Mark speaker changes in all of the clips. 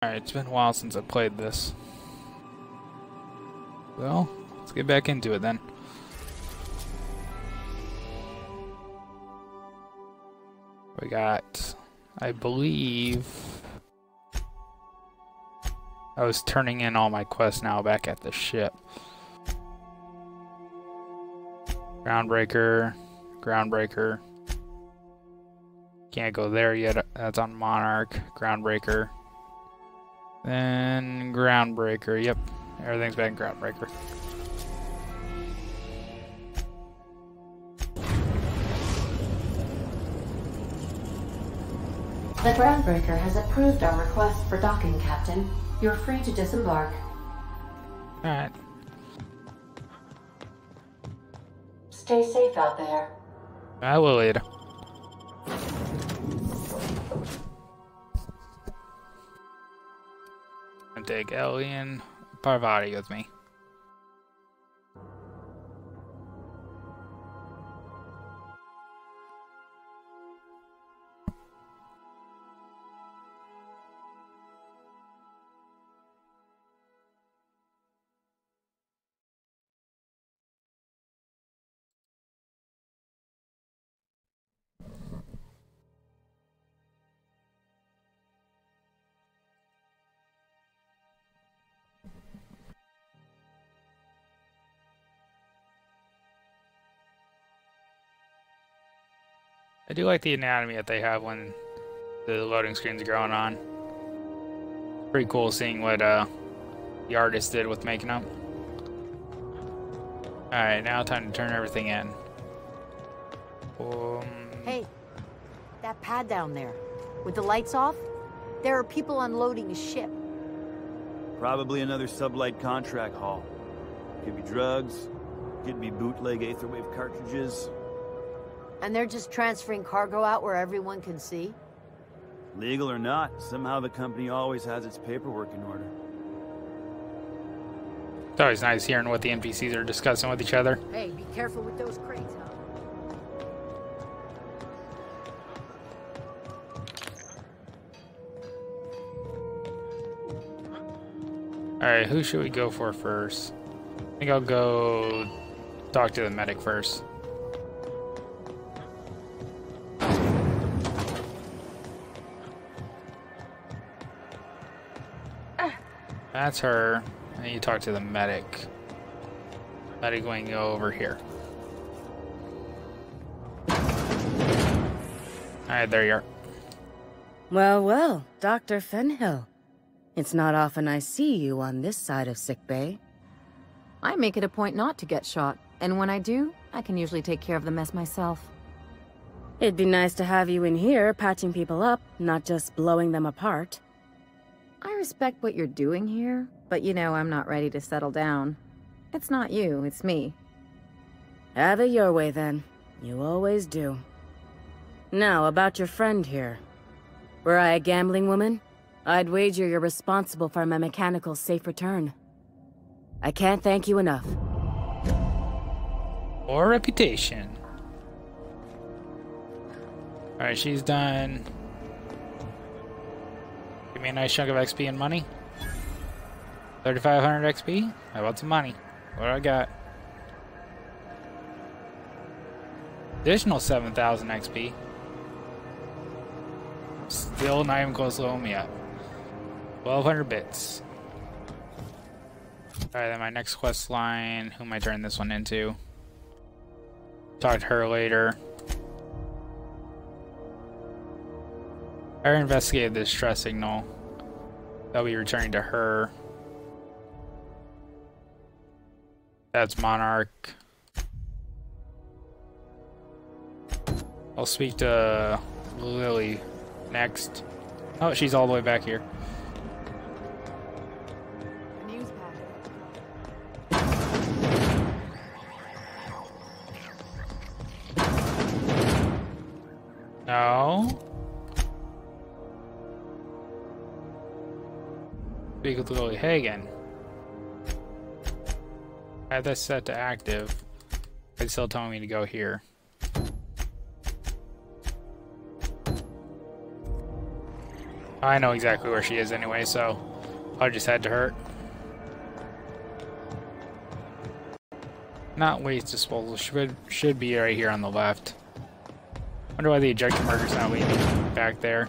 Speaker 1: Alright, it's been a while since I played this. Well, let's get back into it then. We got, I believe, I was turning in all my quests now back at the ship. Groundbreaker, Groundbreaker. Can't go there yet, uh, that's on Monarch, Groundbreaker. Then Groundbreaker. Yep, everything's back in Groundbreaker.
Speaker 2: The Groundbreaker has approved our request for docking, Captain. You're free to disembark.
Speaker 1: Alright.
Speaker 2: Stay safe out there.
Speaker 1: I will later. Ellie and Parvati with me. Do like the anatomy that they have when the loading screens are going on. It's pretty cool seeing what uh, the artist did with making them. Alright, now time to turn everything in. Um,
Speaker 3: Hey, that pad down there, with the lights off, there are people unloading a ship.
Speaker 4: Probably another sublight contract haul. Could be drugs, could be bootleg Aetherwave cartridges.
Speaker 3: And they're just transferring cargo out where everyone can see?
Speaker 4: Legal or not, somehow the company always has its paperwork in order.
Speaker 1: It's always nice hearing what the NPCs are discussing with each other.
Speaker 3: Hey, be careful with those crates, huh?
Speaker 1: Alright, who should we go for first? I think I'll go talk to the medic first. That's her. And you talk to the medic. Medic going to go over here. Alright, there you are.
Speaker 5: Well, well, Dr. Fenhill. It's not often I see you on this side of sickbay.
Speaker 6: I make it a point not to get shot, and when I do, I can usually take care of the mess myself.
Speaker 5: It'd be nice to have you in here patching people up, not just blowing them apart.
Speaker 6: I respect what you're doing here, but you know I'm not ready to settle down. It's not you, it's me.
Speaker 5: Have it your way then. You always do. Now, about your friend here. Were I a gambling woman, I'd wager you're responsible for my mechanical safe return. I can't thank you enough.
Speaker 1: Or reputation. Alright, she's done. Give me a nice chunk of XP and money. 3,500 XP? How about some money? What do I got? Additional 7,000 XP. Still not even close to level me up. 1,200 bits. Alright, then my next quest line. Who am I turning this one into? Talk to her later. I investigated the distress signal. That'll be returning to her. That's Monarch. I'll speak to Lily next. Oh, she's all the way back here. Lily Hagen. I have this set to active. It's still telling me to go here. I know exactly where she is anyway, so I'll just head to her. Not waste disposal. Should should be right here on the left. Wonder why the ejector marker's not waiting back there.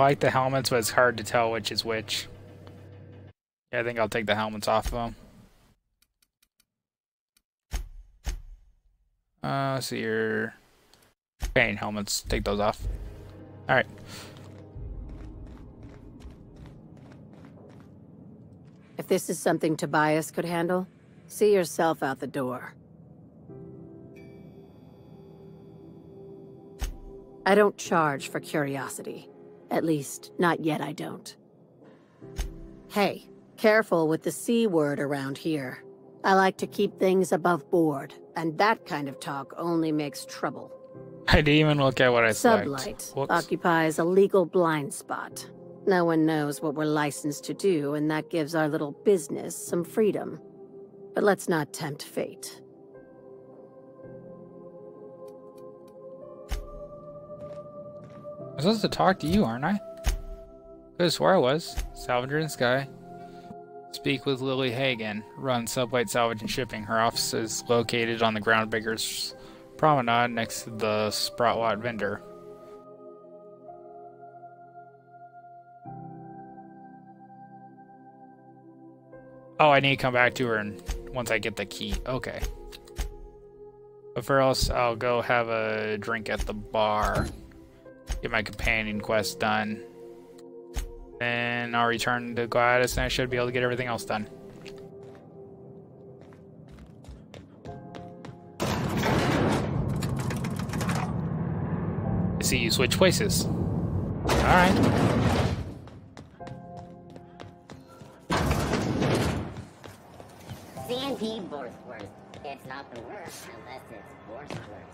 Speaker 1: I like the helmets, but it's hard to tell which is which. Yeah, I think I'll take the helmets off of them. Uh, so your pain helmets, take those off. Alright.
Speaker 7: If this is something Tobias could handle, see yourself out the door. I don't charge for curiosity. At least, not yet I don't. Hey, careful with the C word around here. I like to keep things above board, and that kind of talk only makes trouble.
Speaker 1: I didn't even look at what I select.
Speaker 7: Sublight
Speaker 1: Whoops.
Speaker 7: occupies a legal blind spot. No one knows what we're licensed to do, and that gives our little business some freedom. But let's not tempt fate.
Speaker 1: I'm supposed to talk to you, aren't I? Could have I was. Salvager in Sky. Speak with Lily Hagen. Run Sublight Salvage and Shipping. Her office is located on the Ground Groundbreakers Promenade next to the Sproutwat vendor. Oh, I need to come back to her and once I get the key. Okay. But for else, I'll go have a drink at the bar. Get my companion quest done. Then I'll return to Gladys and I should be able to get everything else done. I see you switch places. Alright.
Speaker 8: CNP Borsworth. It's not the worst unless it's Borsworth.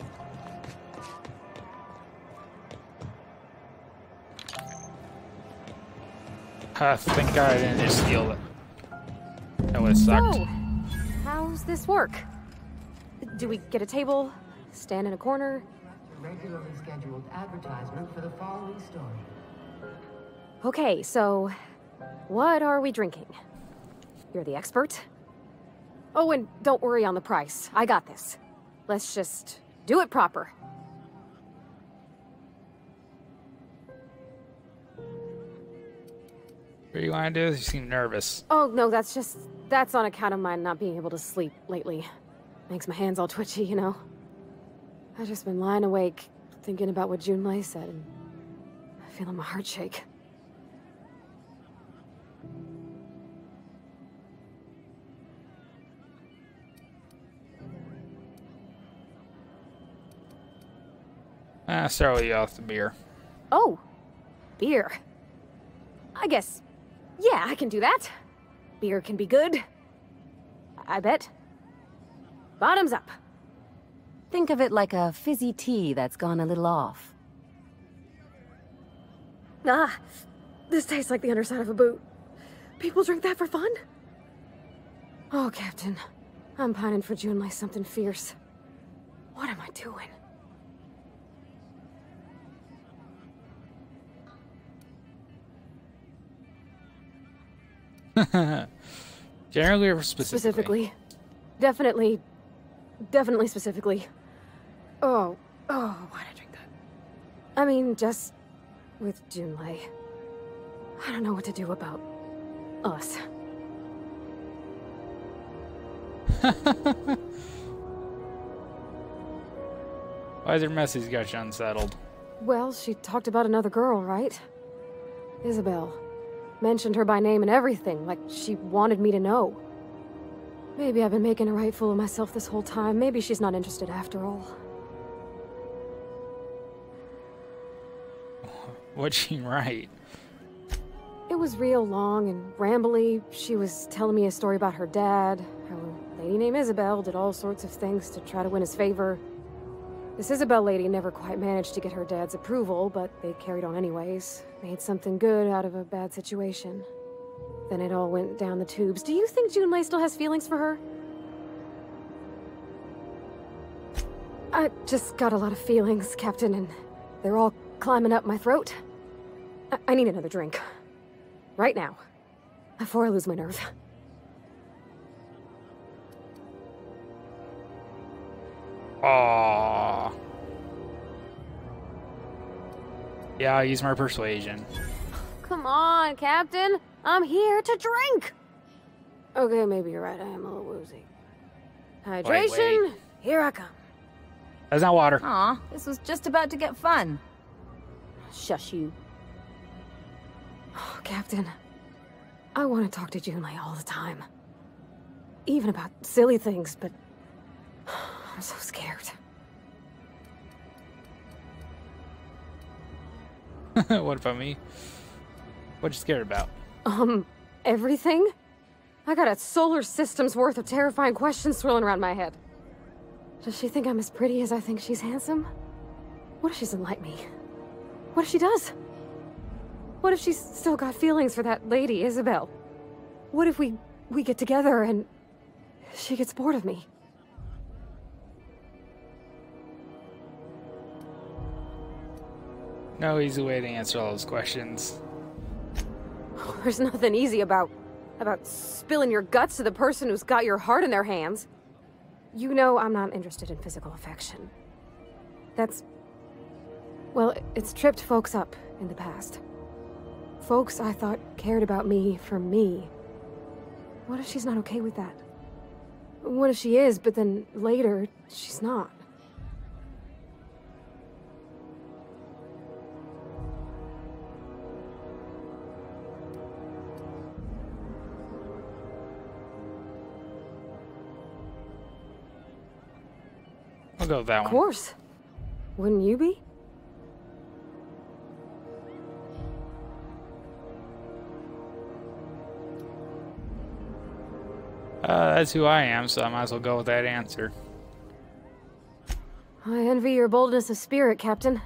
Speaker 1: Uh, thank God I didn't just steal it. That would have sucked.
Speaker 9: So, how's this work? Do we get a table? Stand in a corner?
Speaker 5: Regularly scheduled advertisement for the following story.
Speaker 9: Okay, so what are we drinking? You're the expert? Oh, and don't worry on the price. I got this. Let's just do it proper.
Speaker 1: What do you want to do? You seem nervous.
Speaker 9: Oh, no, that's just. That's on account of mine not being able to sleep lately. Makes my hands all twitchy, you know? I've just been lying awake, thinking about what Junlei said, and feeling my heart shake.
Speaker 1: Ah, you off the beer.
Speaker 9: Oh, beer. I guess, yeah, I can do that. Beer can be good. I bet. Bottoms up.
Speaker 7: Think of it like a fizzy tea that's gone a little off.
Speaker 9: Ah, this tastes like the underside of a boot. People drink that for fun? Oh, Captain. I'm pining for June like something fierce. What am I doing?
Speaker 1: Generally or specifically?
Speaker 9: Specifically. Definitely. Definitely specifically. Oh, oh, why'd I drink that? I mean, just with Junlei. I don't know what to do about us.
Speaker 1: Why their message got you unsettled?
Speaker 9: Well, she talked about another girl, right? Isabel. Mentioned her by name and everything, like she wanted me to know. Maybe I've been making a right fool of myself this whole time. Maybe she's not interested after all.
Speaker 1: What'd she write?
Speaker 9: It was real long and rambly. She was telling me a story about her dad, how a lady named Isabel did all sorts of things to try to win his favor. This Isabel lady never quite managed to get her dad's approval, but they carried on anyways. Made something good out of a bad situation. then it all went down the tubes. Do you think Junlei still has feelings for her? I just got a lot of feelings, Captain, and they're all climbing up my throat. I, I need another drink. Right now. Before I lose my nerve.
Speaker 1: Aww. Yeah, I'll use my persuasion.
Speaker 9: Come on, Captain. I'm here to drink. Okay, maybe you're right. I am a little woozy. Hydration. Here I come.
Speaker 1: That's not water.
Speaker 10: Aw, this was just about to get fun.
Speaker 9: Shush you. Oh, Captain. I want to talk to Junlei all the time. Even about silly things, but I'm so scared.
Speaker 1: what about me? What you scared about?
Speaker 9: Um, everything? I got a solar system's worth of terrifying questions swirling around my head. Does she think I'm as pretty as I think she's handsome? What if she doesn't like me? What if she does? What if she's still got feelings for that lady, Isabel? What if we we get together and she gets bored of me?
Speaker 1: No easy way to answer all those questions.
Speaker 9: There's nothing easy about about spilling your guts to the person who's got your heart in their hands. You know I'm not interested in physical affection. That's well, it's tripped folks up in the past. Folks I thought cared about me for me. What if she's not okay with that? What if she is, but then later she's not?
Speaker 1: I'll go with that
Speaker 9: Of
Speaker 1: one.
Speaker 9: course. Wouldn't you be?
Speaker 1: Uh, that's who I am, so I might as well go with that answer.
Speaker 9: I envy your boldness of spirit, Captain.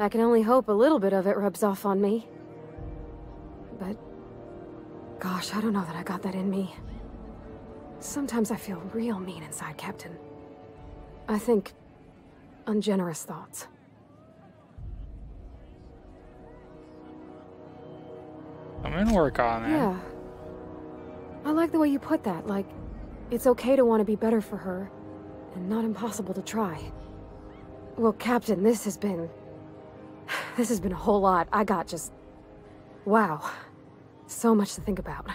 Speaker 9: I can only hope a little bit of it rubs off on me. But... Gosh, I don't know that I got that in me. Sometimes I feel real mean inside, Captain. I think... ungenerous thoughts.
Speaker 1: I'm gonna work on it.
Speaker 9: Yeah. I like the way you put that, like, it's okay to want to be better for her, and not impossible to try. Well, Captain, this has been... This has been a whole lot. I got just... Wow. So much to think about.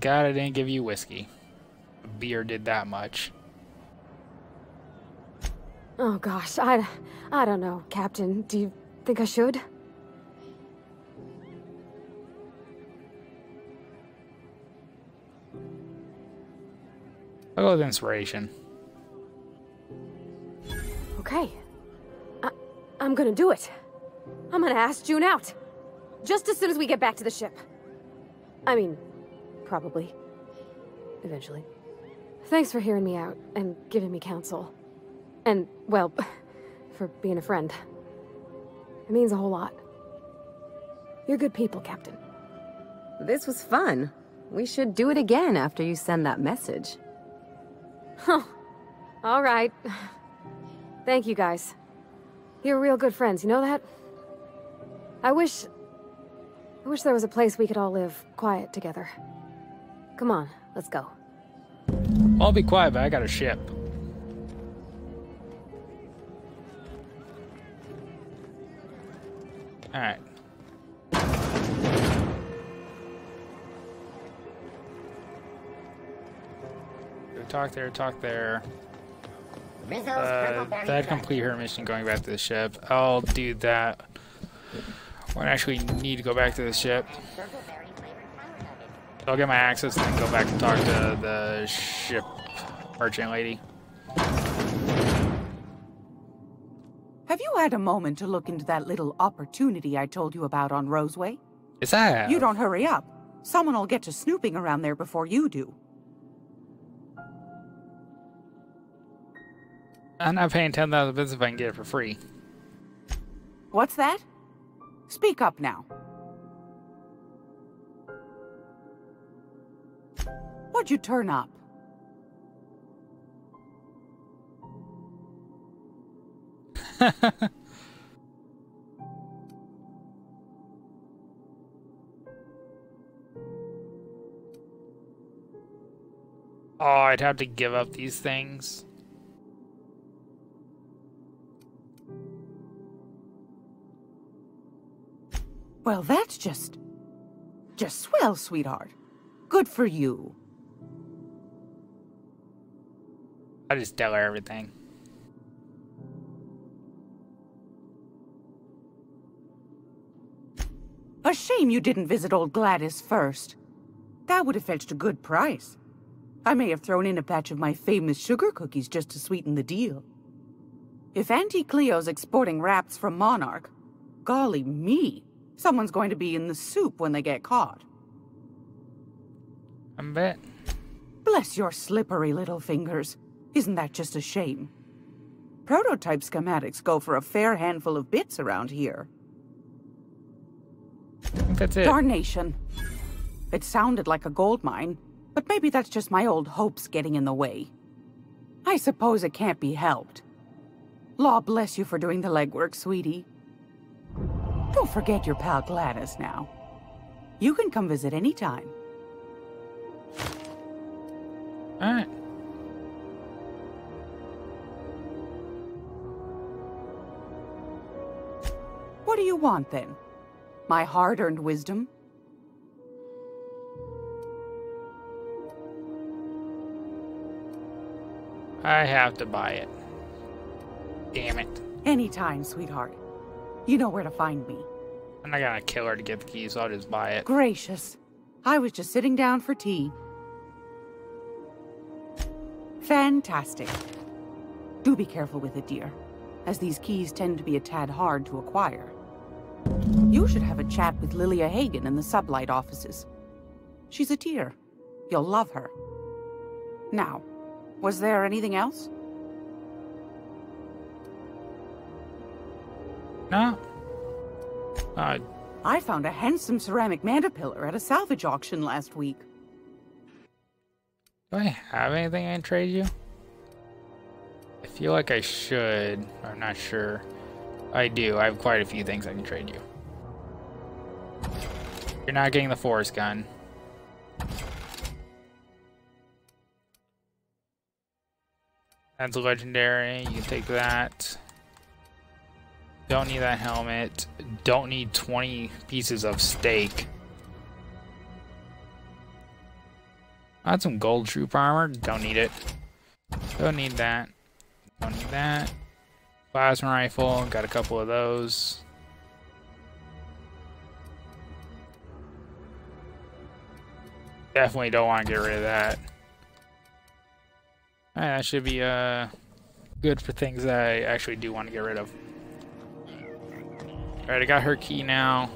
Speaker 1: God, I didn't give you whiskey. Beer did that much.
Speaker 9: Oh gosh, I... I don't know, Captain. Do you think I should?
Speaker 1: I'll go with inspiration.
Speaker 9: Okay. I, I'm gonna do it. I'm gonna ask June out. Just as soon as we get back to the ship. I mean, probably. Eventually. Thanks for hearing me out and giving me counsel. And, well, for being a friend. It means a whole lot. You're good people, Captain.
Speaker 10: This was fun. We should do it again after you send that message.
Speaker 9: Huh. All right. Thank you, guys. You're real good friends, you know that? I wish... I wish there was a place we could all live quiet together. Come on, let's go.
Speaker 1: I'll be quiet, but I got a ship. Alright. Talk there, talk there. Uh, that
Speaker 8: Crunch.
Speaker 1: complete her mission going back to the ship. I'll do that. When I actually need to go back to the ship.
Speaker 8: Purple berry flavored power nuggets.
Speaker 1: I'll get my access and then go back and talk to the ship merchant lady.
Speaker 11: Have you had a moment to look into that little opportunity I told you about on Roseway?
Speaker 1: Yes, I have.
Speaker 11: You don't hurry up. Someone will get to snooping around there before you do.
Speaker 1: I'm not paying 10,000 bits if I can get it for free.
Speaker 11: What's that? Speak up now. What'd you turn up?
Speaker 1: Oh, I'd have to give up these things.
Speaker 11: Well, that's just... just swell, sweetheart. Good for you.
Speaker 1: I just tell her everything.
Speaker 11: A shame you didn't visit old Gladys first. That would have fetched a good price. I may have thrown in a batch of my famous sugar cookies just to sweeten the deal. If Auntie Cleo's exporting wraps from Monarch, golly me, someone's going to be in the soup when they get caught.
Speaker 1: I bet.
Speaker 11: Bless your slippery little fingers. Isn't that just a shame? Prototype schematics go for a fair handful of bits around here.
Speaker 1: Think that's it.
Speaker 11: Darnation. It sounded like a gold mine, but maybe that's just my old hopes getting in the way. I suppose it can't be helped. Law bless you for doing the legwork, sweetie. Don't forget your pal Gladys now. You can come visit anytime.
Speaker 1: Alright.
Speaker 11: What do you want then? My hard-earned wisdom?
Speaker 1: I have to buy it. Damn it.
Speaker 11: Anytime, sweetheart. You know where to find me.
Speaker 1: I'm not gonna kill her to get the keys, so I'll just buy it.
Speaker 11: Gracious. I was just sitting down for tea. Fantastic. Do be careful with it, dear, as these keys tend to be a tad hard to acquire. You should have a chat with Lilya Hagen in the sublight offices. She's a dear. You'll love her. Now, was there anything else?
Speaker 1: No. Uh,
Speaker 11: I found a handsome ceramic mantipillar at a salvage auction last week.
Speaker 1: do I have anything I can trade you? I feel like I should. I'm not sure. I do. I have quite a few things I can trade you. You're not getting the forest gun. That's legendary. You can take that. Don't need that helmet. Don't need 20 pieces of steak. I had some gold troop armor. Don't need it. Don't need that. Don't need that. Plasma rifle. Got a couple of those. Definitely don't want to get rid of that. Alright, that should be uh good for things that I actually do want to get rid of. Alright, I got her key now.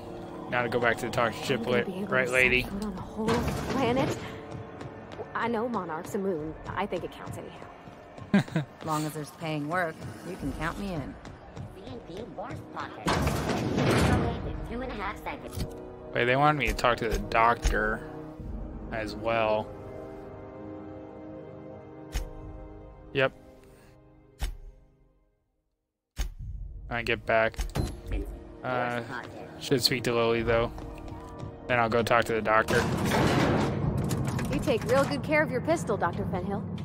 Speaker 1: Now to go back to the talk ship,
Speaker 9: gonna be able to
Speaker 1: right, lady?
Speaker 9: on the whole planet. I know Monarch's a moon. I think it counts anyhow.
Speaker 10: As long as there's paying work, you can count me in.
Speaker 8: CNP Borst Pocket. Delayed in two and a half seconds.
Speaker 1: Wait, they wanted me to talk to the doctor as well. Yep. I get back. Uh, should speak to Lily though. Then I'll go talk to the doctor.
Speaker 9: You take real good care of your pistol, Dr. Fenhill.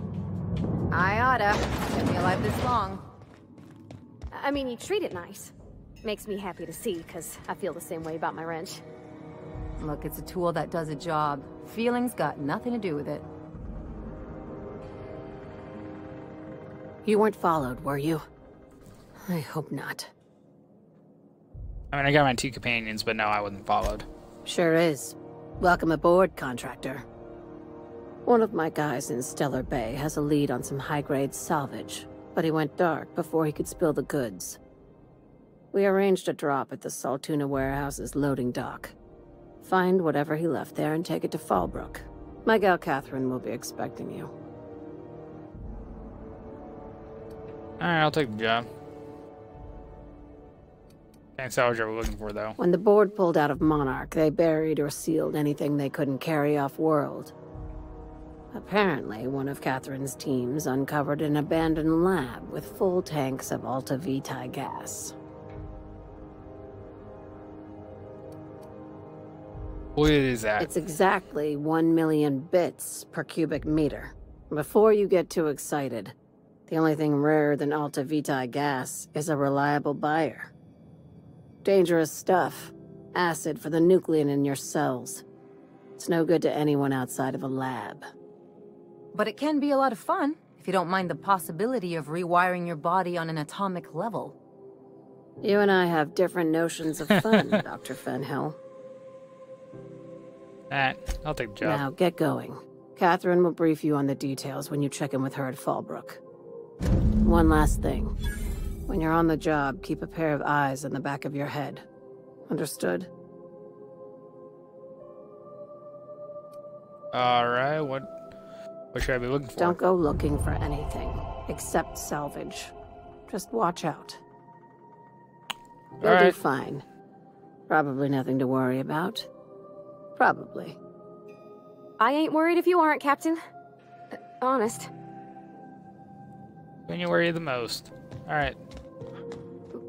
Speaker 10: I oughta. Kept me alive this long.
Speaker 9: I mean, you treat it nice. Makes me happy to see, because I feel the same way about my wrench.
Speaker 10: Look, it's a tool that does a job. Feelings got nothing to do with it.
Speaker 9: You weren't followed, were you? I hope not.
Speaker 1: I mean, I got my two companions, but no, I wasn't followed.
Speaker 9: Sure is. Welcome aboard, contractor. One of my guys in Stellar Bay has a lead on some high-grade salvage, but he went dark before he could spill the goods. We arranged a drop at the Saltuna warehouse's loading dock. Find whatever he left there and take it to Fallbrook. My gal Catherine will be expecting you.
Speaker 1: Alright, I'll take the job. Can't salvage what we're looking for, though.
Speaker 9: When the board pulled out of Monarch, they buried or sealed anything they couldn't carry off-world.
Speaker 7: Apparently, one of Catherine's teams uncovered an abandoned lab with full tanks of Alta Vitae gas.
Speaker 1: What is that?
Speaker 7: It's exactly 1 million bits per cubic meter. Before you get too excited, the only thing rarer than Alta Vitae gas is a reliable buyer. Dangerous stuff. Acid for the nucleon in your cells. It's no good to anyone outside of a lab.
Speaker 6: But it can be a lot of fun, if you don't mind the possibility of rewiring your body on an atomic level.
Speaker 7: You and I have different notions of fun, Dr. Fenhill.
Speaker 1: Alright, I'll take the job.
Speaker 7: Now, get going. Catherine will brief you on the details when you check in with her at Fallbrook. One last thing. When you're on the job, keep a pair of eyes in the back of your head. Understood?
Speaker 1: Alright, what what should I be looking for?
Speaker 7: Don't go looking for anything, except salvage. Just watch out. You'll do fine. Probably nothing to worry about. Probably.
Speaker 9: I ain't worried if you aren't, Captain. Uh, honest.
Speaker 1: When you worry the most. Alright.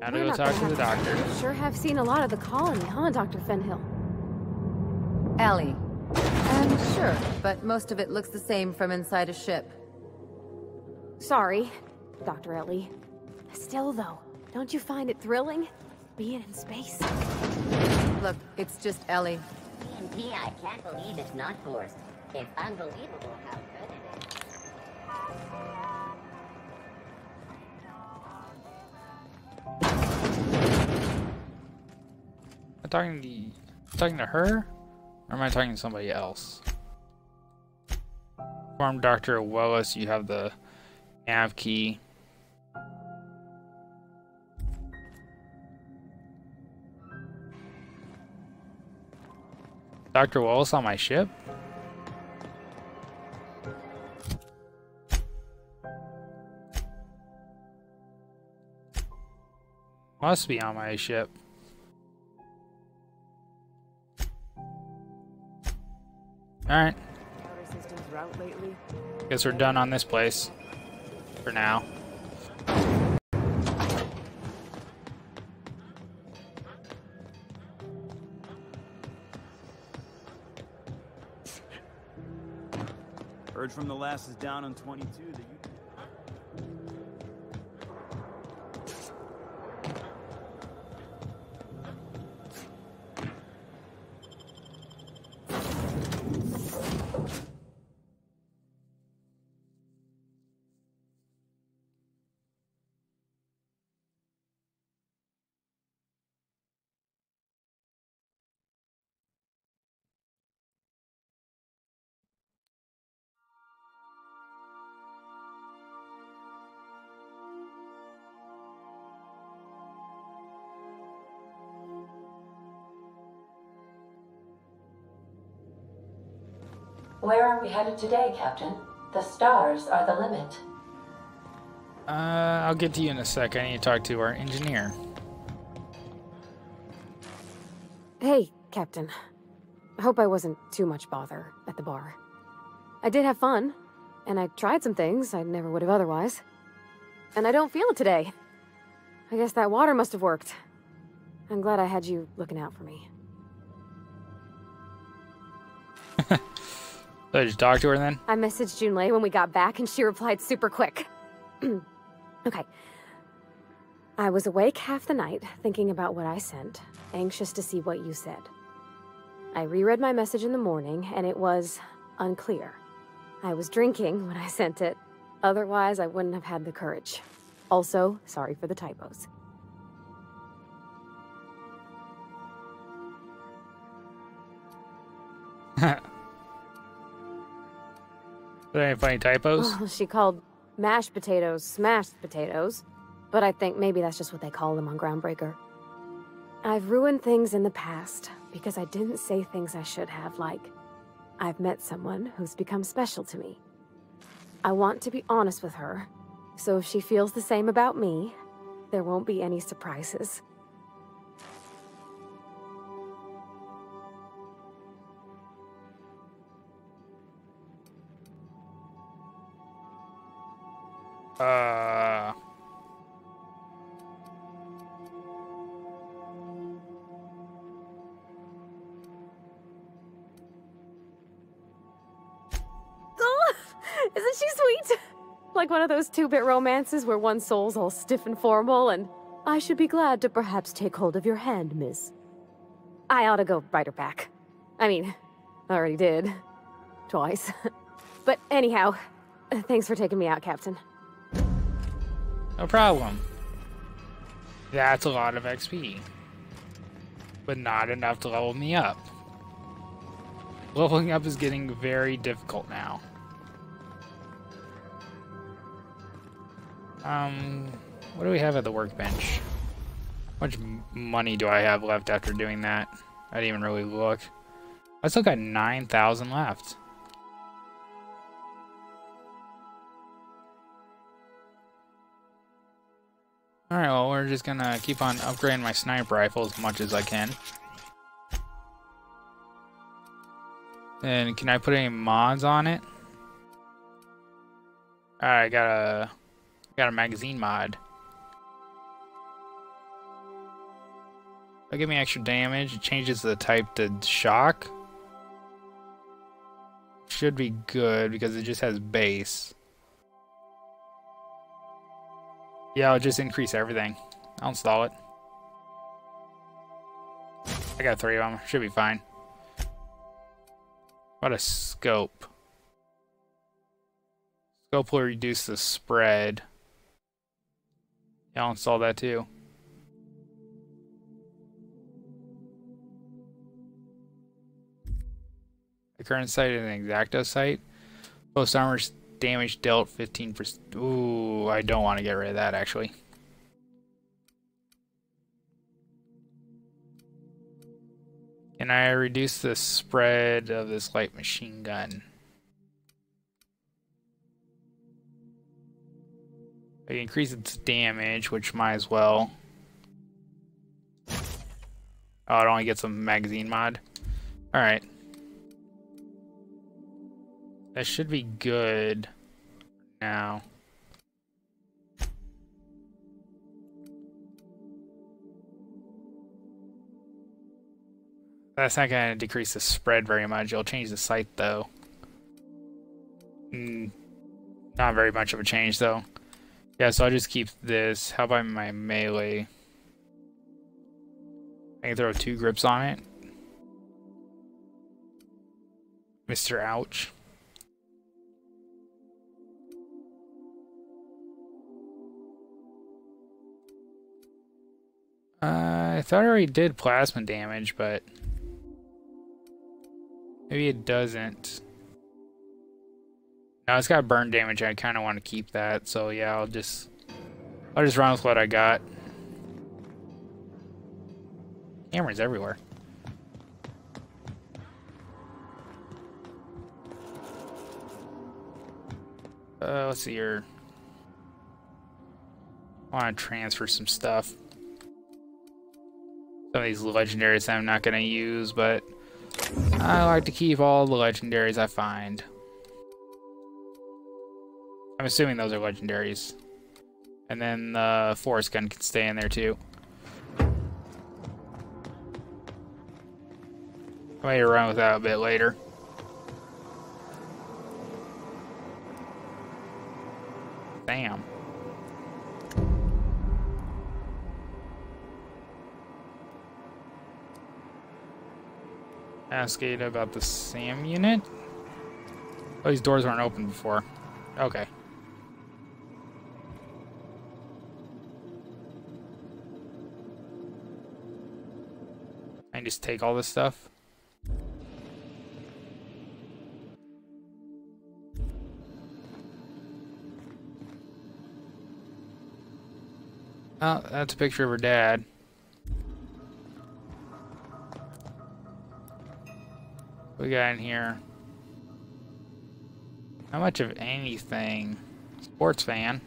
Speaker 1: Now to
Speaker 9: We're
Speaker 1: go talk
Speaker 9: gonna
Speaker 1: the
Speaker 9: have
Speaker 1: doctor.
Speaker 9: Sure have seen a lot of the colony, huh, Dr. Fenhill?
Speaker 6: Ellie. Sure, but most of it looks the same from inside a ship.
Speaker 9: Sorry, Dr. Ellie. Still, though, don't you find it thrilling? Being in space?
Speaker 6: Look, it's just Ellie.
Speaker 8: TNT, I can't believe it's not forced. It's unbelievable how good it is.
Speaker 1: Am I talking to am talking to her? Or am I talking to somebody else? Form Dr. Welles, you have the nav key. Dr. Wallace on my ship? Must be on my ship. Alright,
Speaker 12: Systems
Speaker 1: guess we're done on this place. For now.
Speaker 4: Heard from the last is down on 22
Speaker 5: Where are we headed today, Captain? The stars are the limit.
Speaker 1: Uh, I'll get to you in a sec. I need to talk to our engineer.
Speaker 9: Hey, Captain. I hope I wasn't too much bother at the bar. I did have fun, and I tried some things I never would have otherwise. And I don't feel it today. I guess that water must have worked. I'm glad I had you looking out for me.
Speaker 1: So I just talk to her then?
Speaker 9: I messaged Junlei when we got back, and she replied super quick. okay. I was awake half the night, thinking about what I sent, anxious to see what you said. I reread my message in the morning, and it was unclear. I was drinking when I sent it. Otherwise, I wouldn't have had the courage. Also, sorry for the typos.
Speaker 1: There any funny typos?
Speaker 9: Well, she called mashed potatoes smashed potatoes, but I think maybe that's just what they call them on Groundbreaker. I've ruined things in the past because I didn't say things I should have, like, I've met someone who's become special to me. I want to be honest with her, so if she feels the same about me, there won't be any surprises.
Speaker 1: Uh.
Speaker 13: Isn't she sweet? Like one of those two-bit romances where one soul's all stiff and formal and I should be glad to perhaps take hold of your hand, miss. I ought to go write her back. I mean, I already did. Twice. but anyhow, thanks for taking me out, Captain.
Speaker 1: No problem. That's a lot of XP. But not enough to level me up. Leveling up is getting very difficult now. Um, what do we have at the workbench? How much money do I have left after doing that? I didn't even really look. I still got 9,000 left. Alright, well, we're just gonna keep on upgrading my sniper rifle as much as I can. And can I put any mods on it? Alright, got a got a magazine mod. That'll give me extra damage. It changes the type to shock. Should be good because it just has base. Yeah, I'll just increase everything. I'll install it. I got three of them. Should be fine. What a scope. Scope will reduce the spread. Yeah, I'll install that too. The current sight is an exacto sight. Post armor damage dealt 15%. Ooh, I don't want to get rid of that actually. Can I reduce the spread of this light machine gun? I increase its damage, which might as well. Oh, it only gets a magazine mod. Alright. That should be good now. That's not going to decrease the spread very much. It'll change the sight, though. Mm, not very much of a change, though. Yeah, so I'll just keep this. How about my melee? I can throw two grips on it. Mr. Ouch. Uh, I thought I already did plasma damage, but maybe it doesn't. No, it's got burn damage. I kind of want to keep that, so yeah, I'll just I'll just run with what I got. Cameras everywhere. Uh, let's see here. I want to transfer some stuff. Some of these legendaries I'm not going to use, but I like to keep all the legendaries I find. I'm assuming those are legendaries. And then the forest gun can stay in there too. I may run with that a bit later. Damn. Ask Ada about the SAM unit. Oh, these doors weren't open before. Okay. I just take all this stuff. Oh, that's a picture of her dad. We got in here? How much of anything? Sports fan.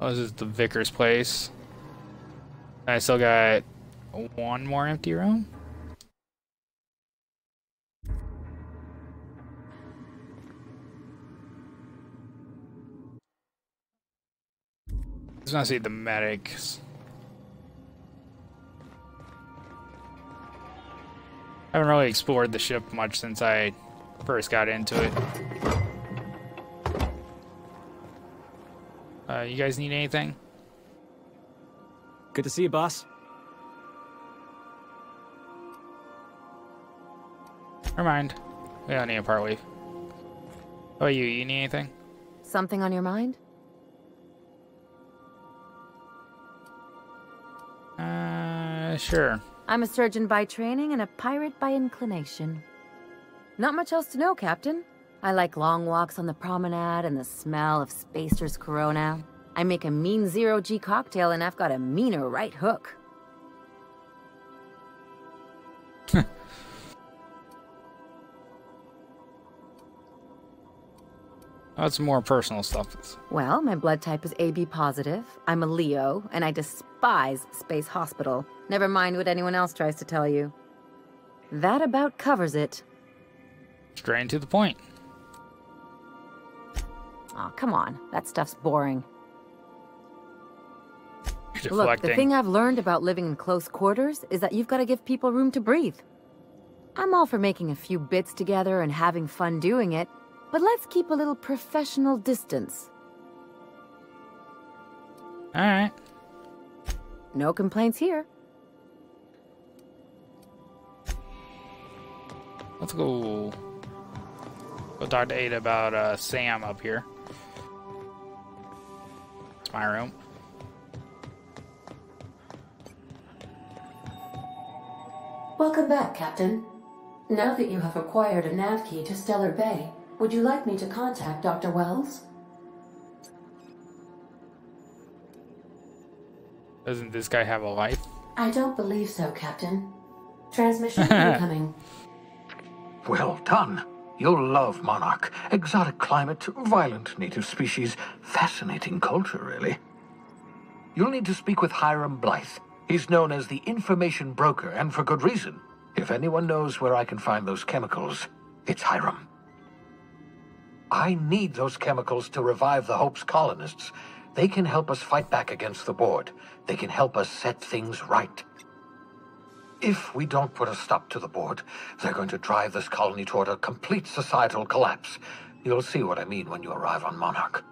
Speaker 1: Oh, this is the vicar's place. I still got one more empty room? Just want to see the medics. I haven't really explored the ship much since I first got into it. Uh, you guys need anything?
Speaker 14: Good to see you, boss.
Speaker 1: Never mind. We don't need a part leave. How about you? You need anything?
Speaker 6: Something on your mind?
Speaker 1: Sure.
Speaker 6: I'm a surgeon by training and a pirate by inclination. Not much else to know, Captain. I like long walks on the promenade and the smell of Spacer's Corona. I make a mean zero-G cocktail and I've got a meaner right hook.
Speaker 1: That's more personal stuff.
Speaker 6: Well, my blood type is AB positive. I'm a Leo, and I despise Space Hospital. Never mind what anyone else tries to tell you. That about covers it.
Speaker 1: Straight to the point.
Speaker 6: Oh, come on. That stuff's boring. Look, the thing I've learned about living in close quarters is that you've got to give people room to breathe. I'm all for making a few bits together and having fun doing it, but let's keep a little professional distance.
Speaker 1: Alright.
Speaker 6: No complaints here.
Speaker 1: Let's go. Go talk to Ada about uh, Sam up here. It's my room.
Speaker 5: Welcome back, Captain. Now that you have acquired a nav key to Stellar Bay, would you like me to contact Dr. Welles?
Speaker 1: Doesn't this guy have a life?
Speaker 5: I don't believe so, Captain. Transmission incoming.
Speaker 15: Well done. You'll love Monarch. Exotic climate, violent native species, fascinating culture, really. You'll need to speak with Hiram Blythe. He's known as the information broker, and for good reason. If anyone knows where I can find those chemicals, it's Hiram. I need those chemicals to revive the Hope's colonists. They can help us fight back against the board. They can help us set things right. If we don't put a stop to the board, they're going to drive this colony toward a complete societal collapse. You'll see what I mean when you arrive on Monarch.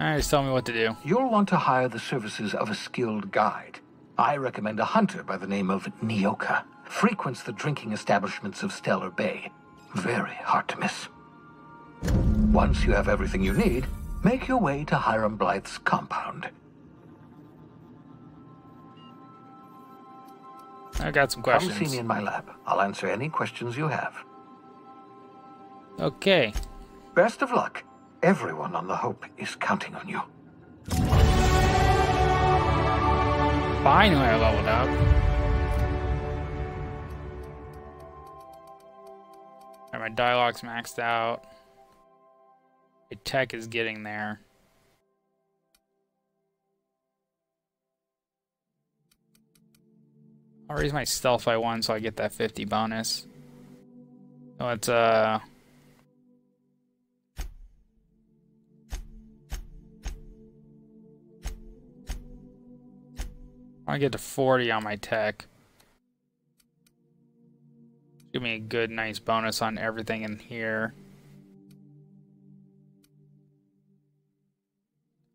Speaker 1: Alright, tell me what to do.
Speaker 15: You'll want to hire the services of a skilled guide. I recommend a hunter by the name of Nyoka. Frequents the drinking establishments of Stellar Bay. Very hard to miss. Once you have everything you need, make your way to Hiram Blythe's compound.
Speaker 1: I got some questions.
Speaker 15: Come see me in my lab. I'll answer any questions you have.
Speaker 1: Okay.
Speaker 15: Best of luck. Everyone on the Hope is counting on you.
Speaker 1: Finally, I leveled up. Alright, my dialogue's maxed out. Tech is getting there. I'll raise my stealth by one so I get that 50 bonus. So it's, uh... I get to 40 on my tech. Give me a good, nice bonus on everything in here.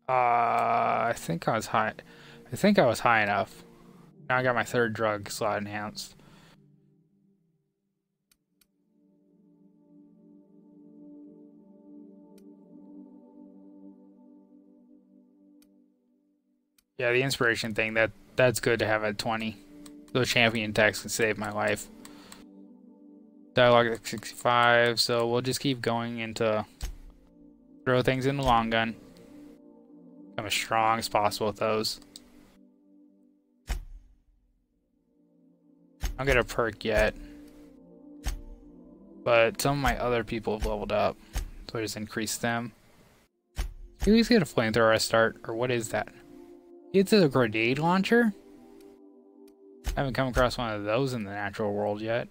Speaker 1: Uh, I think I was high. I think I was high enough. Now I got my third drug slot enhanced. Yeah, the inspiration thing that that's good to have at 20. Those champion attacks can save my life. Dialogue at 65, so we'll just keep going into throw things in the long gun. I'm as strong as possible with those. I don't get a perk yet. But some of my other people have leveled up. So I just increase them. You always get a flamethrower at start, or what is that? It's a grenade launcher? I haven't come across one of those in the natural world yet.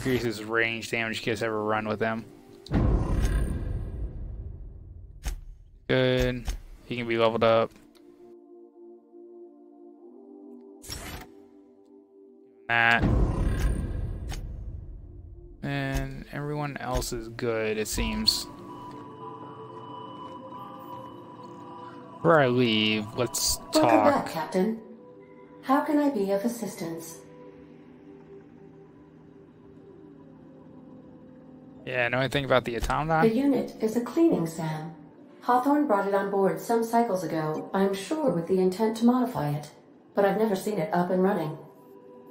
Speaker 1: Increases range damage kits ever run with him. Good. He can be leveled up. That. And everyone else is good, it seems. Before I leave, let's talk.
Speaker 5: Welcome back, Captain. How can I be of assistance?
Speaker 1: Yeah, know anything about the
Speaker 5: The unit is a cleaning SAM. Hawthorne brought it on board some cycles ago, I'm sure with the intent to modify it, but I've never seen it up and running.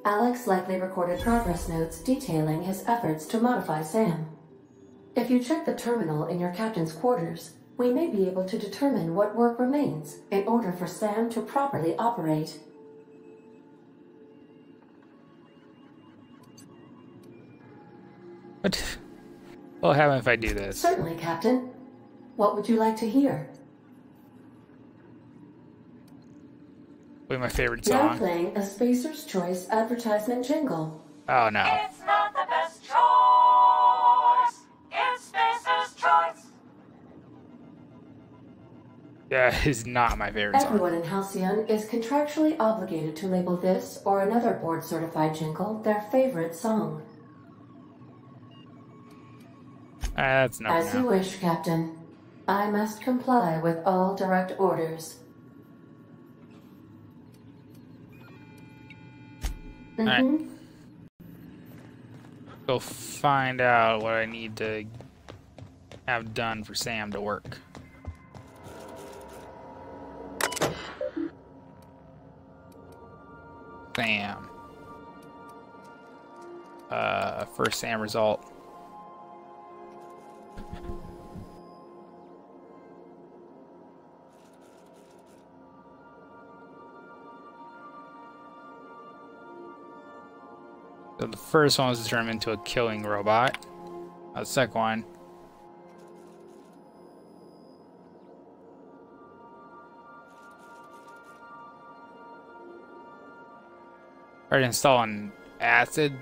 Speaker 5: Alex likely recorded progress notes detailing his efforts to modify SAM. If you check the terminal in your captain's quarters, we may be able to determine what work remains in order for SAM to properly operate.
Speaker 1: What? What'll happen if I do this?
Speaker 5: Certainly, Captain. What would you like to hear?
Speaker 1: Play my favorite
Speaker 5: Now
Speaker 1: song.
Speaker 5: playing a Spacer's Choice advertisement jingle.
Speaker 1: Oh no.
Speaker 14: It's not the best choice. It's Spacer's choice.
Speaker 1: That is not my favorite song.
Speaker 5: Everyone in Halcyon is contractually obligated to label this or another board certified jingle their favorite song.
Speaker 1: That's no.
Speaker 5: As you wish, Captain. I must comply with all direct orders. Mhm.
Speaker 1: Go find out what I need to have done for Sam to work. Sam. Uh, first Sam result. So the first one was to turn him into a killing robot. The second one. Already install an acid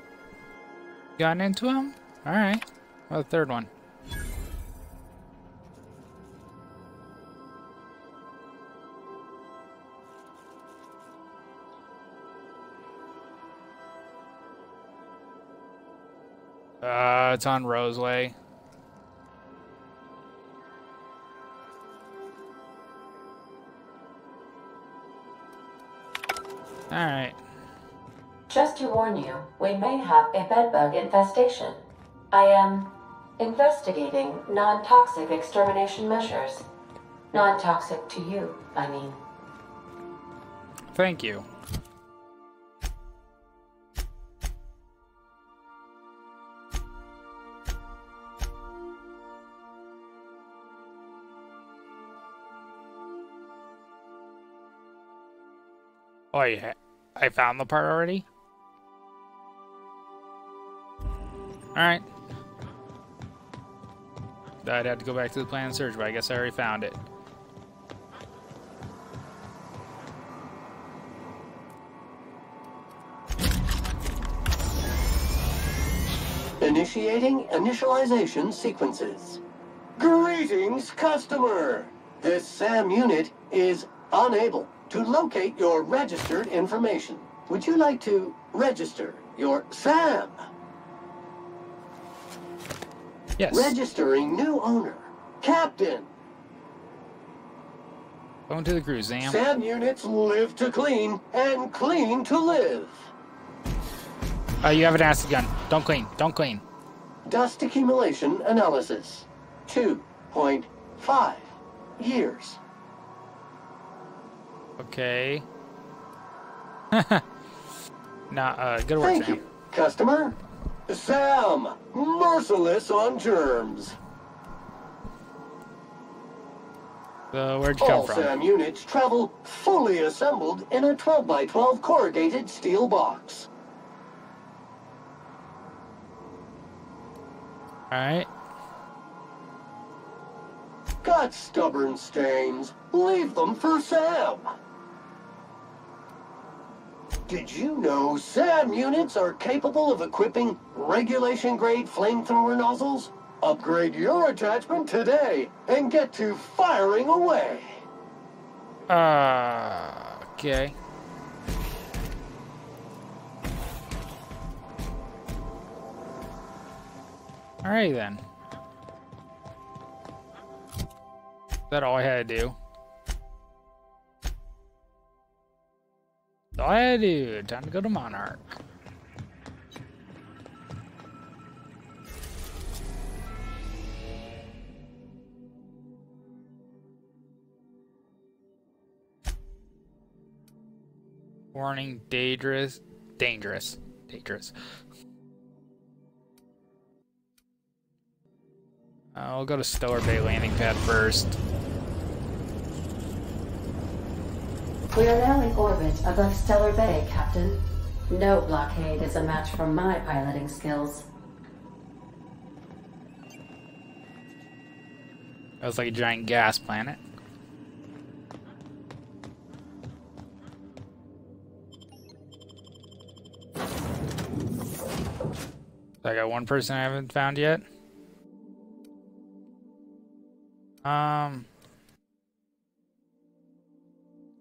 Speaker 1: gun into him? Alright. Well, the third one. Uh, it's on Roseway. Alright.
Speaker 5: Just to warn you, we may have a bedbug infestation. I am investigating non toxic extermination measures. Non toxic to you, I mean.
Speaker 1: Thank you. Oh, yeah. I found the part already? Alright. I'd have to go back to the plan search, but I guess I already found it.
Speaker 16: Initiating initialization sequences. Greetings, customer! This SAM unit is unable to locate your registered information. Would you like to register your SAM?
Speaker 1: Yes.
Speaker 16: Registering new owner. Captain.
Speaker 1: Going to the cruise, Sam.
Speaker 16: SAM units live to clean and clean to live.
Speaker 1: Oh, you have an acid gun. Don't clean. Don't clean.
Speaker 16: Dust accumulation analysis. 2.5 years.
Speaker 1: Okay. nah, uh, good work,
Speaker 16: Thank
Speaker 1: Sam.
Speaker 16: you, customer. Sam, merciless on germs.
Speaker 1: So, where'd you come
Speaker 16: All
Speaker 1: from?
Speaker 16: SAM units travel fully assembled in a 12 by 12 corrugated steel box.
Speaker 1: Alright.
Speaker 16: Got stubborn stains. Leave them for Sam. Did you know SAM units are capable of equipping regulation-grade flamethrower nozzles? Upgrade your attachment today and get to firing away.
Speaker 1: Uh, okay. Alright then. That all I had to do? Had to do. Time to go to Monarch. Warning, dangerous, dangerous, dangerous. We'll go to Stellar Bay landing pad first.
Speaker 5: We are now in orbit above Stellar Bay, Captain. No blockade is a match for my piloting skills.
Speaker 1: That was like a giant gas planet. I got one person I haven't found yet. Um,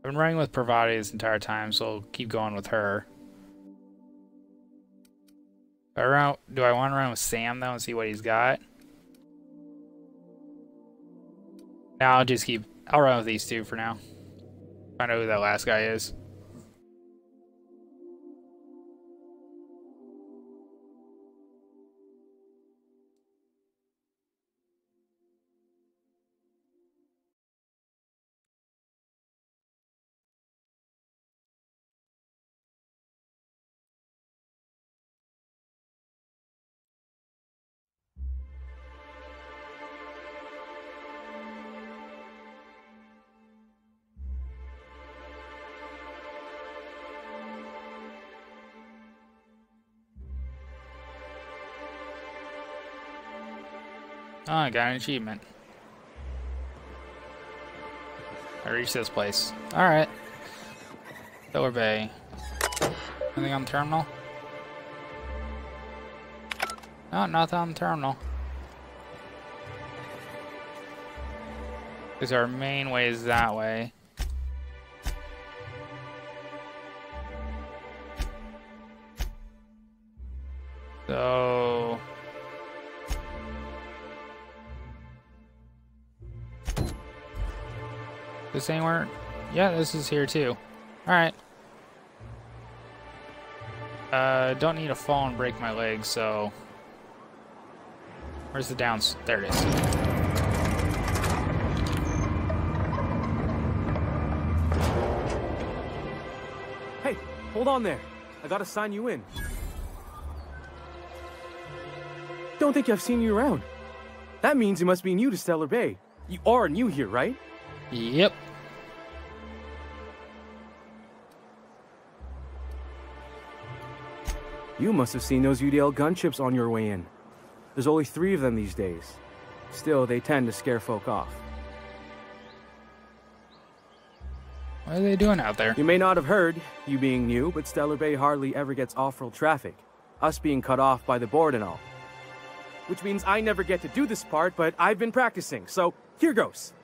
Speaker 1: I've been running with Parvati this entire time, so I'll keep going with her. Do I, do I want to run with Sam though and see what he's got? Now I'll just keep. I'll run with these two for now. Find out who that last guy is. I got an achievement. I reached this place. Alright. Stellar Bay. Anything on the terminal? No, nothing on the terminal. Because our main way is that way. This anywhere? Yeah, this is here too. Alright. Uh, don't need to fall and break my leg, so... Where's the downs? There it is.
Speaker 17: Hey, hold on there. I gotta sign you in. Don't think I've seen you around. That means you must be new to Stellar Bay. You are new here, right?
Speaker 1: Yep.
Speaker 17: You must have seen those UDL gunships on your way in. There's only three of them these days. Still, they tend to scare folk off.
Speaker 1: What are they doing out there?
Speaker 17: You may not have heard, you being new, but Stellar Bay hardly ever gets off-road traffic. Us being cut off by the board and all. Which means I never get to do this part, but I've been practicing, so here goes.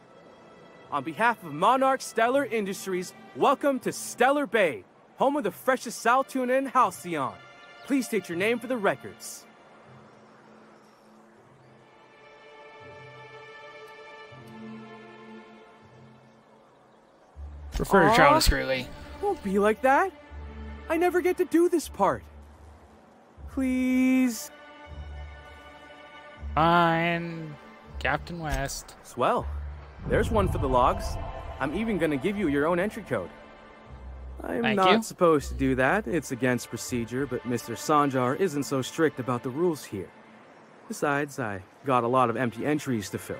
Speaker 17: On behalf of Monarch Stellar Industries, welcome to Stellar Bay, home of the freshest saltuna in Halcyon. Please state your name for the records.
Speaker 1: Refer to
Speaker 17: Aw,
Speaker 1: Charles Scurley.
Speaker 17: Don't be like that. I never get to do this part. Please.
Speaker 1: Fine. Captain West.
Speaker 17: Swell. There's one for the logs. I'm even gonna give you your own entry code. I'm
Speaker 1: Thank
Speaker 17: not
Speaker 1: you.
Speaker 17: supposed to do that. It's against procedure, but Mr. Sanjar isn't so strict about the rules here. Besides, I got a lot of empty entries to fill.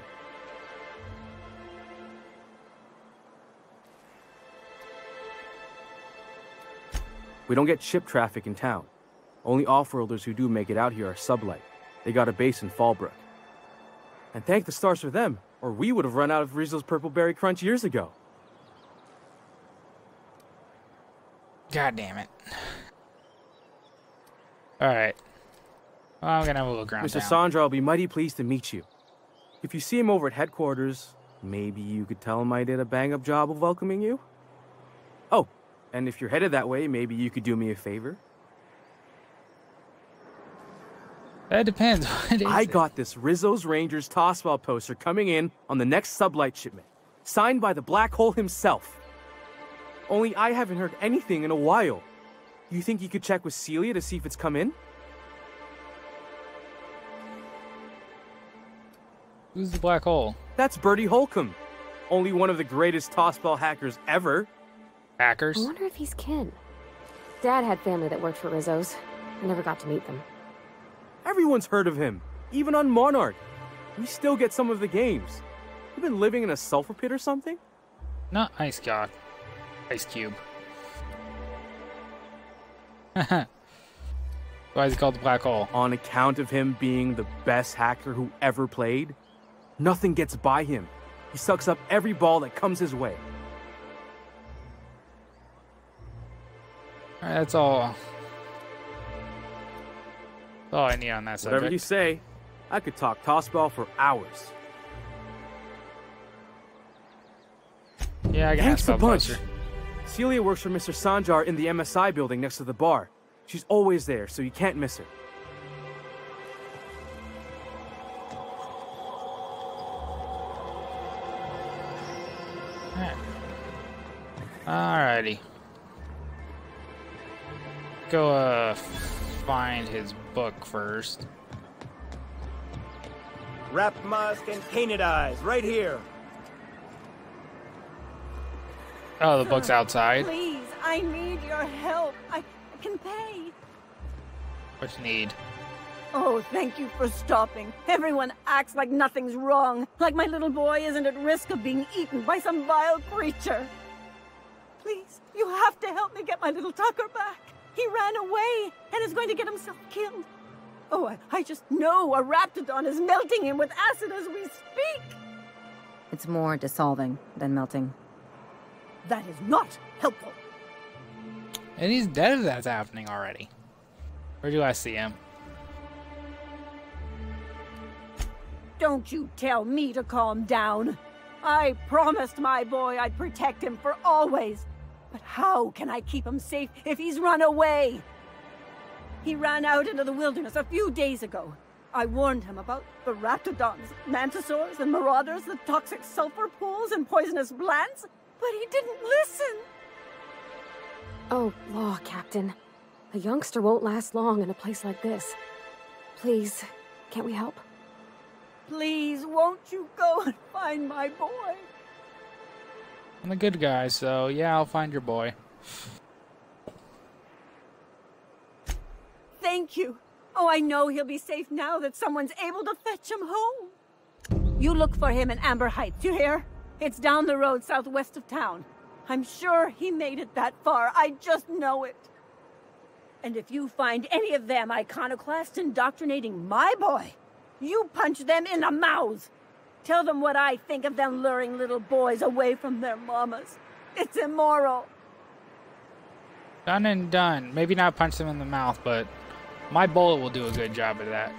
Speaker 17: We don't get ship traffic in town. Only off-worlders who do make it out here are sublight. They got a base in Fallbrook. And thank the stars for them, or we would have run out of Rizzo's Purple Berry Crunch years ago.
Speaker 1: God damn it. Alright. Well, I'm gonna have a little around
Speaker 17: Mr.
Speaker 1: town.
Speaker 17: Sanjar will be mighty pleased to meet you. If you see him over at headquarters, maybe you could tell him I did a bang up job of welcoming you? Oh, and if you're headed that way, maybe you could do me a favor?
Speaker 1: That depends.
Speaker 17: I
Speaker 1: it?
Speaker 17: got this Rizzo's Rangers Tossball poster coming in on the next sublight shipment, signed by the Black Hole himself. Only I haven't heard anything in a while. You think you could check with Celia to see if it's come in?
Speaker 1: Who's the black hole?
Speaker 17: That's Bertie Holcomb, only one of the greatest tossball hackers ever.
Speaker 1: Hackers?
Speaker 13: I wonder if he's kin. Dad had family that worked for Rizzo's. I never got to meet them.
Speaker 17: Everyone's heard of him, even on Monarch. We still get some of the games. You've been living in a sulfur pit or something?
Speaker 1: Not Ice God. Ice Cube. Why is he called the black hole?
Speaker 17: On account of him being the best hacker who ever played, nothing gets by him. He sucks up every ball that comes his way.
Speaker 1: Alright, that's all. That's all I need on that subject.
Speaker 17: Whatever you say, I could talk tossball for hours.
Speaker 1: Yeah, I can
Speaker 17: Thanks
Speaker 1: ask
Speaker 17: a bunch.
Speaker 1: poster.
Speaker 17: Celia works for Mr. Sanjar in the MSI building next to the bar. She's always there, so you can't miss her.
Speaker 1: Alrighty. Go uh find his book first.
Speaker 18: Wrap mask and painted eyes, right here.
Speaker 1: Oh, the book's outside.
Speaker 19: Please, I need your help. I can pay.
Speaker 1: What you need?
Speaker 19: Oh, thank you for stopping. Everyone acts like nothing's wrong, like my little boy isn't at risk of being eaten by some vile creature. Please, you have to help me get my little Tucker back. He ran away and is going to get himself killed. Oh, I, I just know a Raptidon is melting him with acid as we speak.
Speaker 6: It's more dissolving than melting.
Speaker 19: That is not helpful.
Speaker 1: And he's dead if that's happening already. Where do I see him?
Speaker 19: Don't you tell me to calm down. I promised my boy I'd protect him for always. But how can I keep him safe if he's run away? He ran out into the wilderness a few days ago. I warned him about the raptidons, mantisaurs, and marauders, the toxic sulfur pools, and poisonous plants, but he didn't listen.
Speaker 13: Oh, law, Captain. A youngster won't last long in a place like this. Please, can't we help?
Speaker 19: Please, won't you go and find my boy?
Speaker 1: I'm a good guy, so yeah, I'll find your boy.
Speaker 19: Thank you. Oh, I know he'll be safe now that someone's able to fetch him home. You look for him in Amber Heights, you hear? It's down the road southwest of town. I'm sure he made it that far. I just know it. And if you find any of them iconoclasts indoctrinating my boy, you punch them in the mouths. Tell them what I think of them luring little boys away from their mamas. It's immoral.
Speaker 1: Done and done. Maybe not punch them in the mouth, but my bullet will do a good job of that.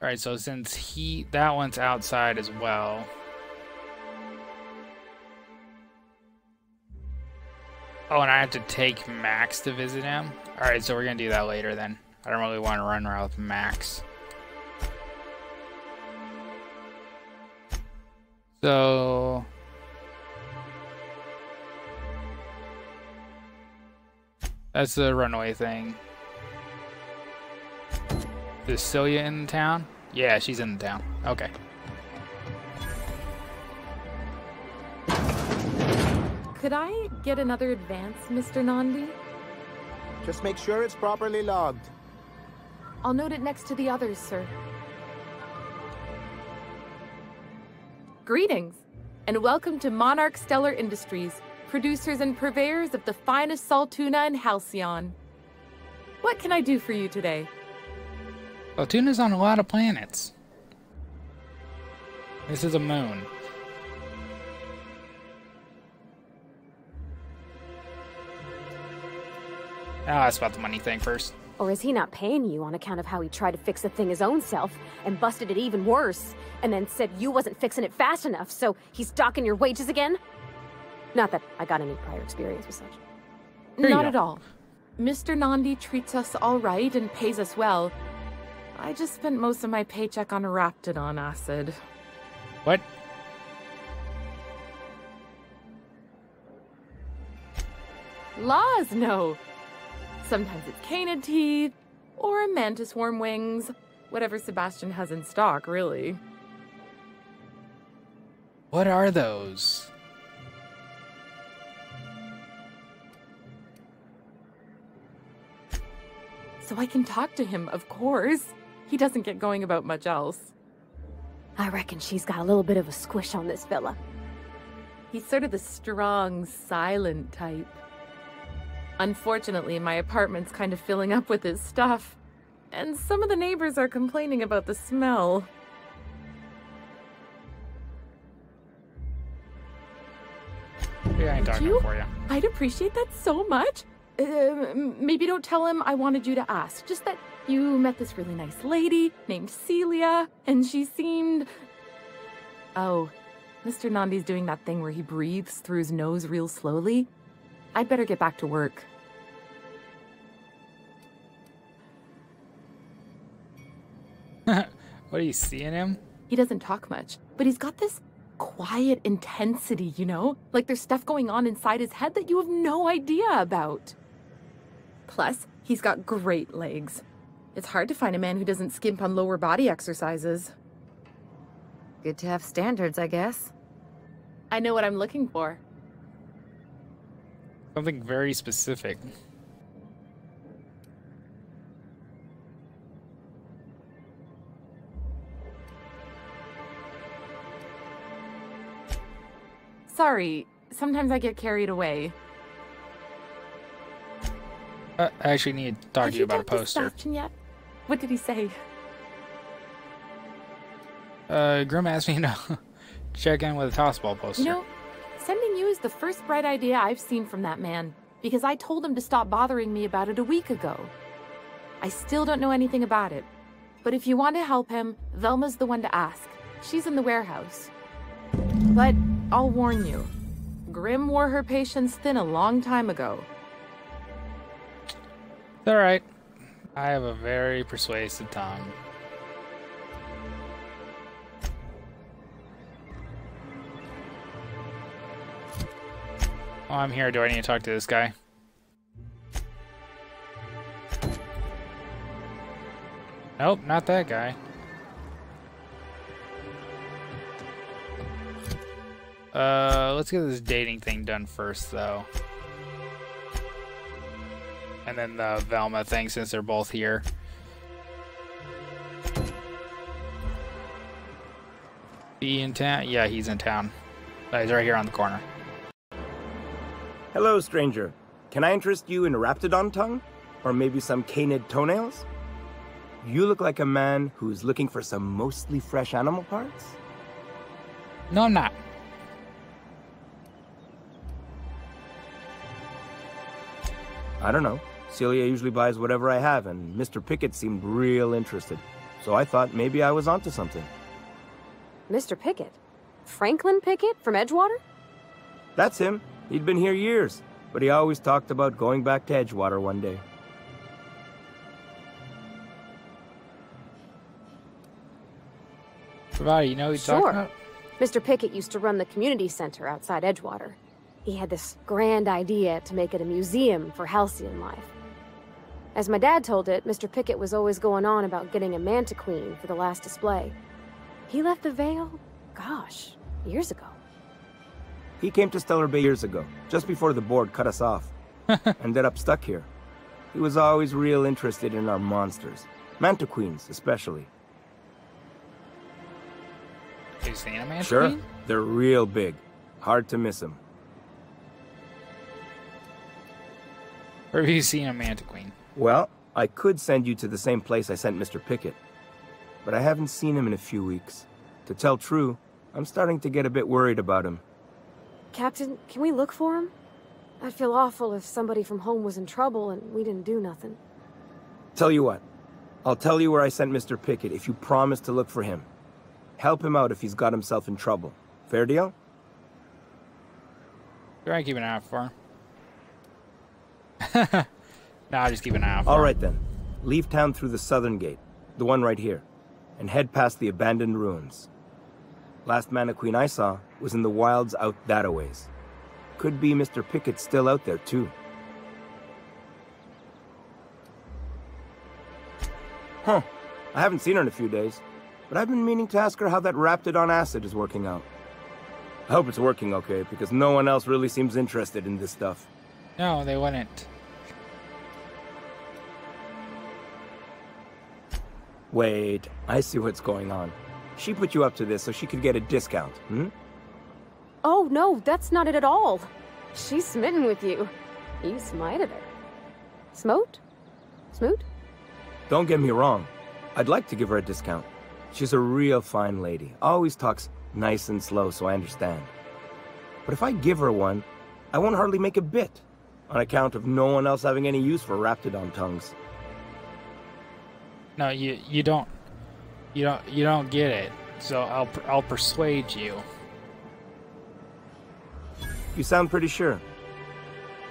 Speaker 1: Alright, so since he that one's outside as well. Oh, and I have to take Max to visit him? Alright, so we're gonna do that later then. I don't really want to run around with Max. So That's the runaway thing. Is Celia in the town? Yeah, she's in the town. Okay.
Speaker 20: Could I get another advance, Mr. Nandi?
Speaker 18: Just make sure it's properly logged.
Speaker 20: I'll note it next to the others, sir. Greetings, and welcome to Monarch Stellar Industries, producers and purveyors of the finest salt tuna in Halcyon. What can I do for you today?
Speaker 1: Well, tuna's on a lot of planets. This is a moon. Ah, I'll ask about the money thing first.
Speaker 9: Or is he not paying you on account of how he tried to fix the thing his own self and busted it even worse, and then said you wasn't fixing it fast enough, so he's docking your wages again? Not that I got any prior experience with such.
Speaker 1: Here
Speaker 20: Not at all. Mr. Nandi treats us all right and pays us well. I just spent most of my paycheck on Raptidon acid.
Speaker 1: What?
Speaker 20: Laws, no. Sometimes it's canid teeth, or a mantis worm wings. Whatever Sebastian has in stock, really.
Speaker 1: What are those?
Speaker 20: So I can talk to him, of course. He doesn't get going about much else.
Speaker 9: I reckon she's got a little bit of a squish on this fella.
Speaker 20: He's sort of the strong, silent type. Unfortunately, my apartment's kind of filling up with his stuff. And some of the neighbors are complaining about the smell.
Speaker 1: Yeah,
Speaker 20: Would you?
Speaker 1: for you.
Speaker 20: I'd appreciate that so much. Uh, maybe don't tell him I wanted you to ask. Just that you met this really nice lady named Celia, and she seemed. Oh, Mr. Nandi's doing that thing where he breathes through his nose real slowly. I'd better get back to work.
Speaker 1: what are you seeing him?
Speaker 20: He doesn't talk much, but he's got this quiet intensity, you know? Like there's stuff going on inside his head that you have no idea about. Plus, he's got great legs. It's hard to find a man who doesn't skimp on lower body exercises.
Speaker 6: Good to have standards, I guess.
Speaker 20: I know what I'm looking for.
Speaker 1: Something very specific.
Speaker 20: Sorry, sometimes I get carried away.
Speaker 1: Uh, I actually need to talk
Speaker 20: Have
Speaker 1: to you about a poster.
Speaker 20: Yet? What did he say?
Speaker 1: Uh, Grim asked me to check in with a tossball poster.
Speaker 20: You know, sending you is the first bright idea I've seen from that man, because I told him to stop bothering me about it a week ago. I still don't know anything about it, but if you want to help him, Velma's the one to ask. She's in the warehouse. But I'll warn you, Grim wore her patience thin a long time ago.
Speaker 1: All right. I have a very persuasive tongue. Oh, I'm here. Do I need to talk to this guy? Nope, not that guy. Uh, let's get this dating thing done first, though. And then the Velma thing, since they're both here. He in town? Yeah, he's in town. Uh, He's right here on the corner.
Speaker 18: Hello, stranger. Can I interest you in a Raptidon tongue? Or maybe some canid toenails? You look like a man who's looking for some mostly fresh animal parts?
Speaker 1: No, I'm not.
Speaker 18: I don't know. Celia usually buys whatever I have, and Mr. Pickett seemed real interested. So I thought maybe I was onto something.
Speaker 9: Mr. Pickett? Franklin Pickett from Edgewater?
Speaker 18: That's him. He'd been here years, but he always talked about going back to Edgewater one day.
Speaker 1: Provided you know what he's
Speaker 9: Sure.
Speaker 1: talking about?
Speaker 9: Mr. Pickett used to run the community center outside Edgewater. He had this grand idea to make it a museum for halcyon life. As my dad told it, Mr. Pickett was always going on about getting a Mantiqueen for the last display. He left the Vale, gosh, years ago.
Speaker 18: He came to Stellar Bay years ago, just before the board cut us off. And ended up stuck here. He was always real interested in our monsters. Mantiqueens, especially.
Speaker 1: Seen a man?
Speaker 18: Sure, they're real big. Hard to miss them.
Speaker 1: Where have you seen a Mantiqueen?
Speaker 18: Well, I could send you to the same place I sent Mr. Pickett. But I haven't seen him in a few weeks. To tell true, I'm starting to get a bit worried about him.
Speaker 9: Captain, can we look for him? I'd feel awful if somebody from home was in trouble and we didn't do nothing.
Speaker 18: Tell you what, I'll tell you where I sent Mr. Pickett if you promise to look for him. Help him out if he's got himself in trouble. Fair deal?
Speaker 1: Try keep an eye out for. Him. nah, just keep an eye out for.
Speaker 18: All right then. Leave town through the southern gate, the one right here, and head past the abandoned ruins. Last Mantiqueen I saw was in the wilds out that ways. Could be Mr. Pickett still out there too. Huh. I haven't seen her in a few days, but I've been meaning to ask her how that Raptidon acid is working out. I hope it's working okay, because no one else really seems interested in this stuff.
Speaker 1: No, they wouldn't.
Speaker 18: Wait, I see what's going on. She put you up to this so she could get a discount, hmm?
Speaker 9: Oh, no, that's not it at all. She's smitten with you. You smited her. Smote? Smoot?
Speaker 18: Don't get me wrong. I'd like to give her a discount. She's a real fine lady. Always talks nice and slow, so I understand. But if I give her one, I won't hardly make a bit, on account of no one else having any use for Raptidon tongues.
Speaker 1: No, you you don't you don't you don't get it. So I'll I'll persuade you.
Speaker 18: You sound pretty sure.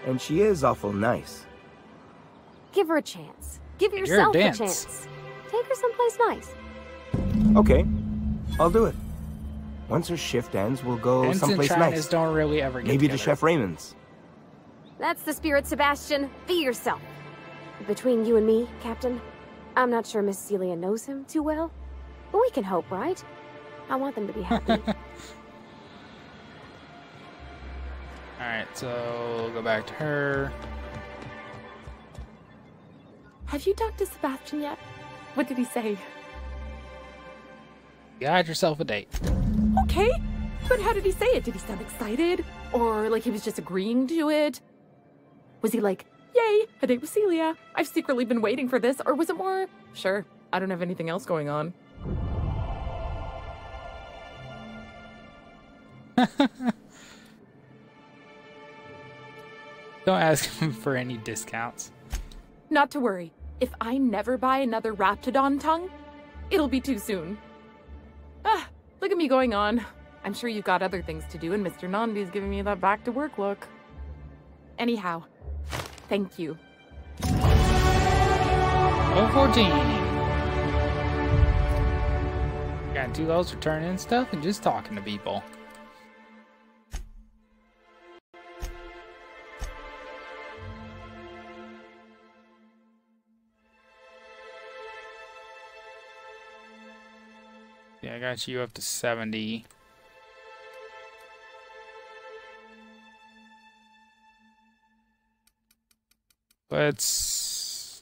Speaker 18: And she is awful nice.
Speaker 9: Give her a chance. Give
Speaker 1: You're a
Speaker 9: yourself a chance. Take her someplace nice.
Speaker 18: Okay, I'll do it. Once her shift ends, we'll go
Speaker 1: Ensign
Speaker 18: someplace
Speaker 1: Chinas
Speaker 18: nice.
Speaker 1: don't really ever get
Speaker 18: Maybe to. Chef Raymond's.
Speaker 9: That's the spirit, Sebastian. Be yourself. Between you and me, Captain, I'm not sure Miss Celia knows him too well, but we can hope, right? I want them to be happy.
Speaker 1: Alright, so we'll go back to her.
Speaker 20: Have you talked to Sebastian yet? What did he say?
Speaker 1: You had yourself a date.
Speaker 20: Okay, but how did he say it? Did he sound excited? Or like he was just agreeing to it? Was he like, yay, a date with Celia? I've secretly been waiting for this. Or was it more, sure, I don't have anything else going on?
Speaker 1: Don't ask him for any discounts.
Speaker 20: Not to worry. If I never buy another Raptidon tongue, it'll be too soon. Ah, look at me going on. I'm sure you've got other things to do, and Mr. Nandi's giving me that back to work look. Anyhow, thank you.
Speaker 1: Oh, 14. Got two those for turning in stuff and just talking to people. Got you up to 70. Let's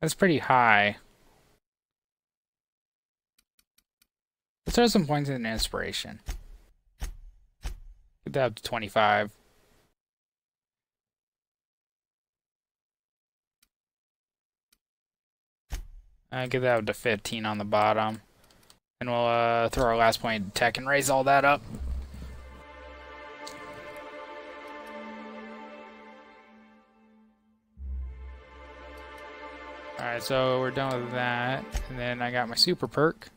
Speaker 1: That's pretty high. Let's throw some points in inspiration. Get that up to 25. Uh, get that up to 15 on the bottom. And we'll uh, throw our last point tech and raise all that up. Alright, so we're done with that. And then I got my super perk.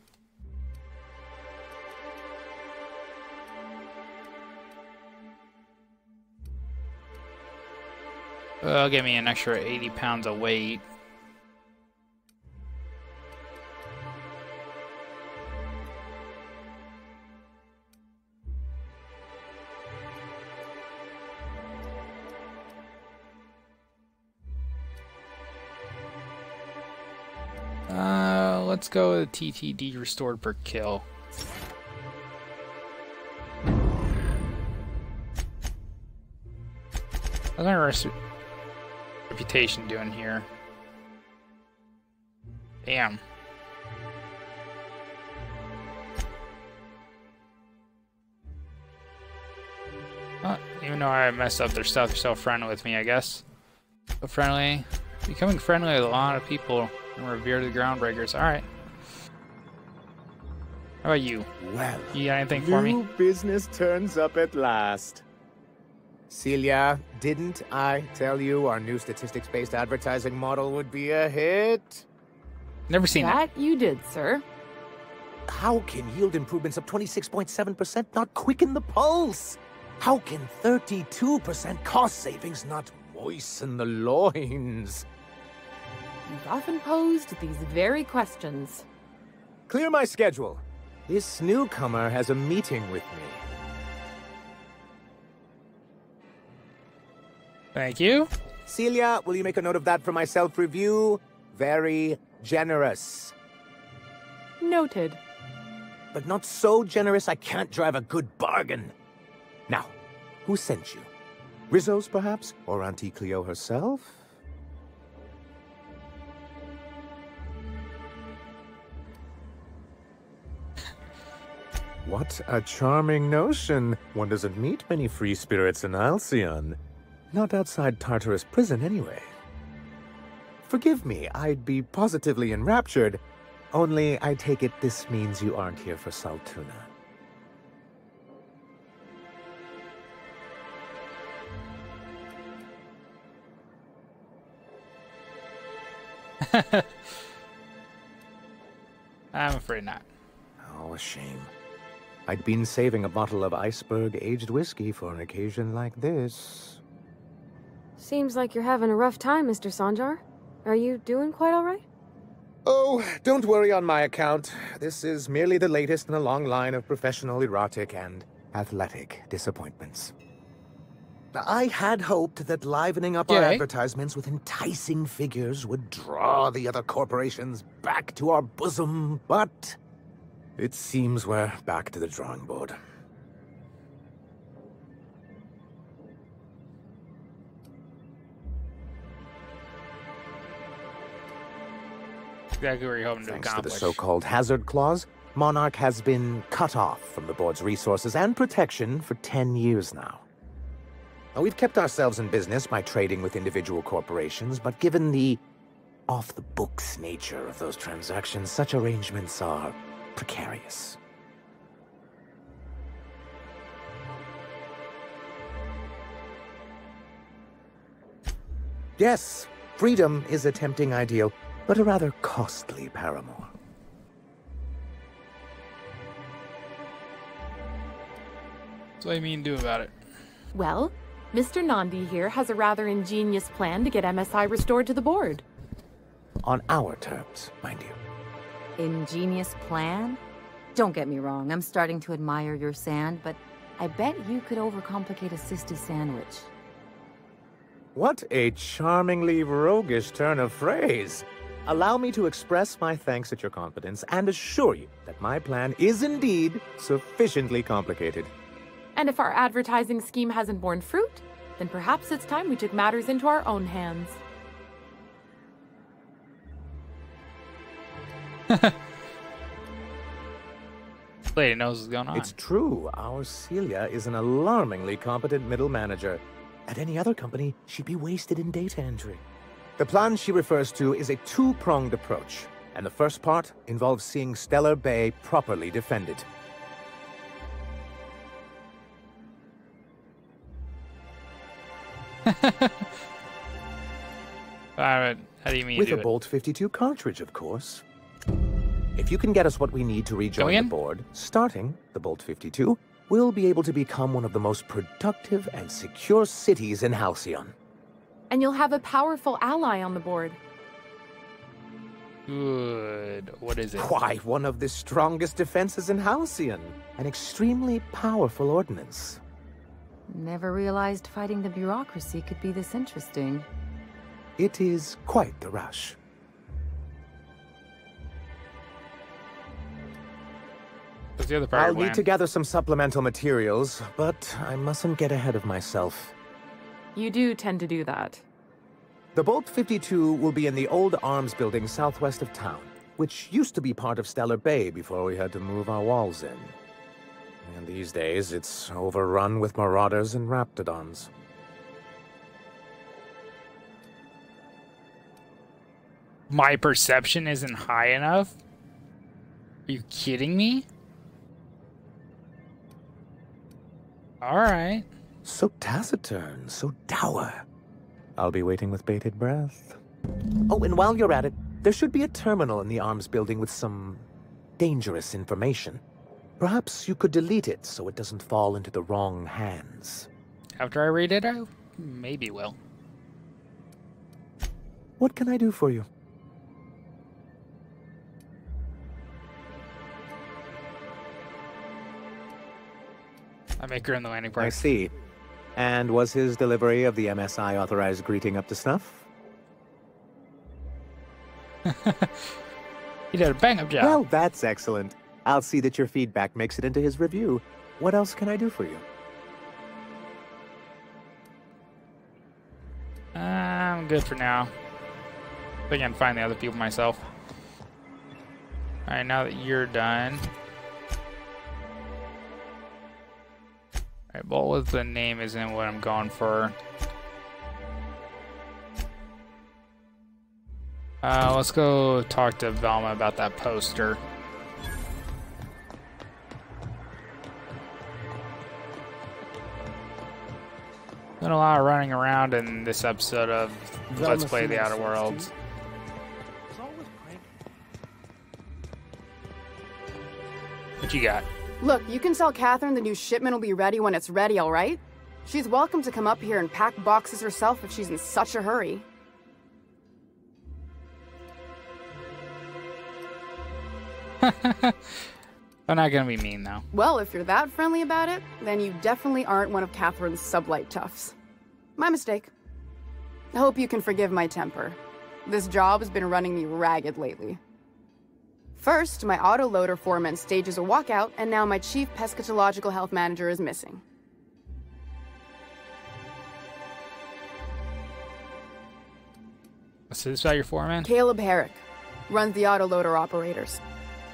Speaker 1: Well, give me an extra 80 pounds of weight. Let's go with TTD restored per kill. How's my reputation doing here? Damn. Even though I messed up their stuff, they're still friendly with me, I guess. So friendly. Becoming friendly with a lot of people and revere the groundbreakers. Alright. How about you?
Speaker 21: Well,
Speaker 1: You got anything for
Speaker 21: new
Speaker 1: me?
Speaker 21: business turns up at last. Celia, didn't I tell you our new statistics-based advertising model would be a hit?
Speaker 1: Never seen
Speaker 20: that. you did, sir.
Speaker 21: How can yield improvements of 26.7% not quicken the pulse? How can 32% cost savings not moisten the loins?
Speaker 20: You've often posed these very questions.
Speaker 21: Clear my schedule. This newcomer has a meeting with me.
Speaker 1: Thank you.
Speaker 21: Celia, will you make a note of that for my self-review? Very generous.
Speaker 20: Noted.
Speaker 21: But not so generous I can't drive a good bargain. Now, who sent you? Rizzo's, perhaps? Or Auntie Cleo herself? What a charming notion. One doesn't meet many free spirits in Halcyon. Not outside Tartarus prison, anyway. Forgive me, I'd be positively enraptured. Only, I take it this means you aren't here for Saltuna.
Speaker 1: I'm afraid not.
Speaker 21: Oh, a shame. I'd been saving a bottle of iceberg aged whiskey for an occasion like this.
Speaker 9: Seems like you're having a rough time, Mr. Sanjar. Are you doing quite all right?
Speaker 21: Oh, don't worry on my account. This is merely the latest in a long line of professional erotic and athletic disappointments. I had hoped that livening up our advertisements with enticing figures would draw the other corporations back to our bosom, but it seems we're back to the drawing board.
Speaker 1: Exactly what you're hoping to
Speaker 21: Thanks to the so-called hazard clause, Monarch has been cut off from the board's resources and protection for 10 years now. Now, we've kept ourselves in business by trading with individual corporations, but given the off-the-books nature of those transactions, such arrangements are precarious. Yes, freedom is a tempting ideal, but a rather costly paramour.
Speaker 1: So what do you mean do about it?
Speaker 20: Well, Mr. Nandi here has a rather ingenious plan to get MSI restored to the board.
Speaker 21: On our terms, mind you.
Speaker 6: Ingenious plan? Don't get me wrong, I'm starting to admire your sand, but I bet you could overcomplicate a sisty sandwich.
Speaker 21: What a charmingly roguish turn of phrase. Allow me to express my thanks at your confidence and assure you that my plan is indeed sufficiently complicated.
Speaker 20: And if our advertising scheme hasn't borne fruit, then perhaps it's time we took matters into our own hands.
Speaker 1: Lady knows what's going on.
Speaker 21: It's true, our Celia is an alarmingly competent middle manager. At any other company, she'd be wasted in data entry. The plan she refers to is a two-pronged approach, and the first part involves seeing Stellar Bay properly defended.
Speaker 1: Alright, how do you mean
Speaker 21: With a? Bolt 52 cartridge, of course. If you can get us what we need to rejoin the board, starting the Bolt 52, we'll be able to become one of the most productive and secure cities in Halcyon.
Speaker 20: And you'll have a powerful ally on the board.
Speaker 1: Good. What is it?
Speaker 21: Why, one of the strongest defenses in Halcyon. An extremely powerful ordnance.
Speaker 6: Never realized fighting the bureaucracy could be this interesting.
Speaker 21: It is quite the rush.
Speaker 1: What's the other part
Speaker 21: I'll
Speaker 1: of your
Speaker 21: need to gather some supplemental materials, but I mustn't get ahead of myself.
Speaker 20: You do tend to do that.
Speaker 21: The Bolt 52 will be in the old arms building southwest of town, which used to be part of Stellar Bay before we had to move our walls in. And these days, it's overrun with marauders and raptidons.
Speaker 1: My perception isn't high enough? Are you kidding me? All right.
Speaker 21: So taciturn, so dour. I'll be waiting with bated breath. Oh, and while you're at it, there should be a terminal in the arms building with some dangerous information. Perhaps you could delete it so it doesn't fall into the wrong hands.
Speaker 1: After I read it, I maybe will.
Speaker 21: What can I do for you?
Speaker 1: I make her in the landing park.
Speaker 21: I see. And was his delivery of the MSI authorized greeting up to snuff?
Speaker 1: he did a bang up job.
Speaker 21: Well, that's excellent. I'll see that your feedback makes it into his review. What else can I do for you?
Speaker 1: Uh, I'm good for now. I think I can find the other people myself. Alright, now that you're done. Alright, what was the name isn't what I'm going for. Uh, let's go talk to Velma about that poster. Been a lot of running around in this episode of Let's Play the Outer Worlds. What you got?
Speaker 22: Look, you can tell Catherine the new shipment will be ready when it's ready, all right? She's welcome to come up here and pack boxes herself if she's in such a hurry.
Speaker 1: I'm not gonna be mean though.
Speaker 22: Well, if you're that friendly about it, then you definitely aren't one of Catherine's sublight toughs. My mistake. I hope you can forgive my temper. This job has been running me ragged lately. First, my autoloader foreman stages a walkout, and now my chief pescatological health manager is missing.
Speaker 1: Is this about your foreman?
Speaker 22: Caleb Herrick runs the autoloader operators.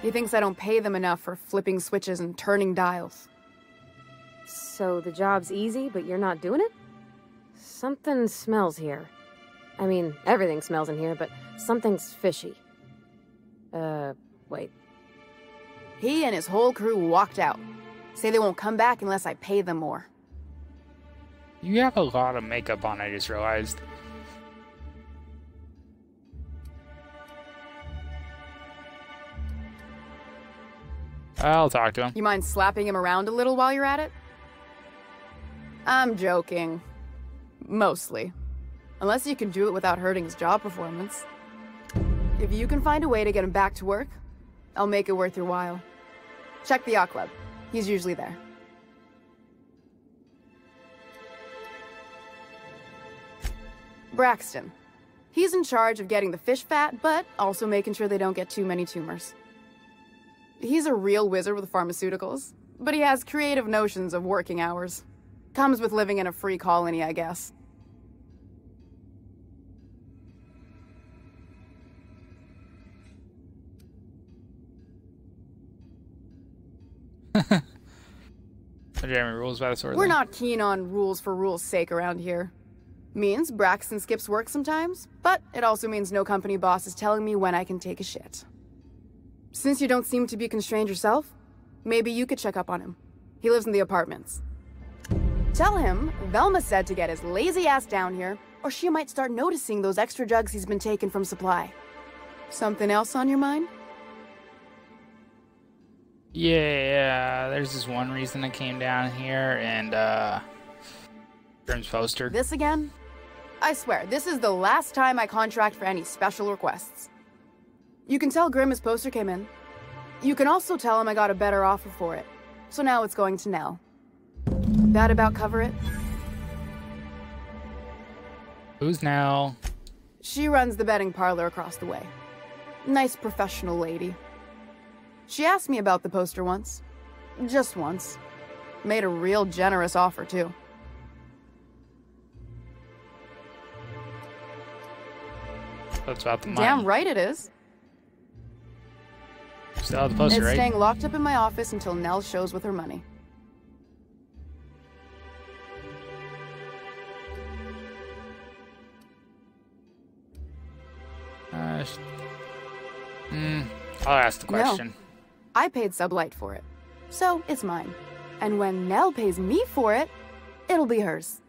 Speaker 22: He thinks I don't pay them enough for flipping switches and turning dials.
Speaker 13: So the job's easy, but you're not doing it? Something smells here. I mean, everything smells in here, but something's fishy. Uh, wait.
Speaker 22: He and his whole crew walked out. Say they won't come back unless I pay them more.
Speaker 1: You have a lot of makeup on, I just realized. I'll talk to him.
Speaker 22: You mind slapping him around a little while you're at it? I'm joking. Mostly. Unless you can do it without hurting his job performance. If you can find a way to get him back to work, I'll make it worth your while. Check the club. He's usually there. Braxton. He's in charge of getting the fish fat, but also making sure they don't get too many tumors. He's a real wizard with pharmaceuticals, but he has creative notions of working hours. Comes with living in a free colony, I guess.
Speaker 1: Rules by the sword.
Speaker 22: We're not keen on rules for rules' sake around here. Means Braxton skips work sometimes, but it also means no company boss is telling me when I can take a shit. Since you don't seem to be constrained yourself, maybe you could check up on him. He lives in the apartments. Tell him Velma said to get his lazy ass down here, or she might start noticing those extra jugs he's been taking from supply. Something else on your mind?
Speaker 1: Yeah, there's this one reason I came down here and, uh. Grim's poster.
Speaker 22: This again? I swear, this is the last time I contract for any special requests. You can tell Grim his poster came in. You can also tell him I got a better offer for it. So now it's going to Nell. That about cover it?
Speaker 1: Who's Nell?
Speaker 22: She runs the betting parlor across the way. Nice professional lady. She asked me about the poster once. Just once. Made a real generous offer, too.
Speaker 1: That's about the money.
Speaker 22: Damn right it is.
Speaker 1: Still have the poster,
Speaker 22: it's
Speaker 1: right?
Speaker 22: staying locked up in my office until Nell shows with her money.
Speaker 1: Uh, mm, I'll ask the question.
Speaker 22: No. I paid Sublight for it. So, it's mine. And when Nell pays me for it, it'll be hers.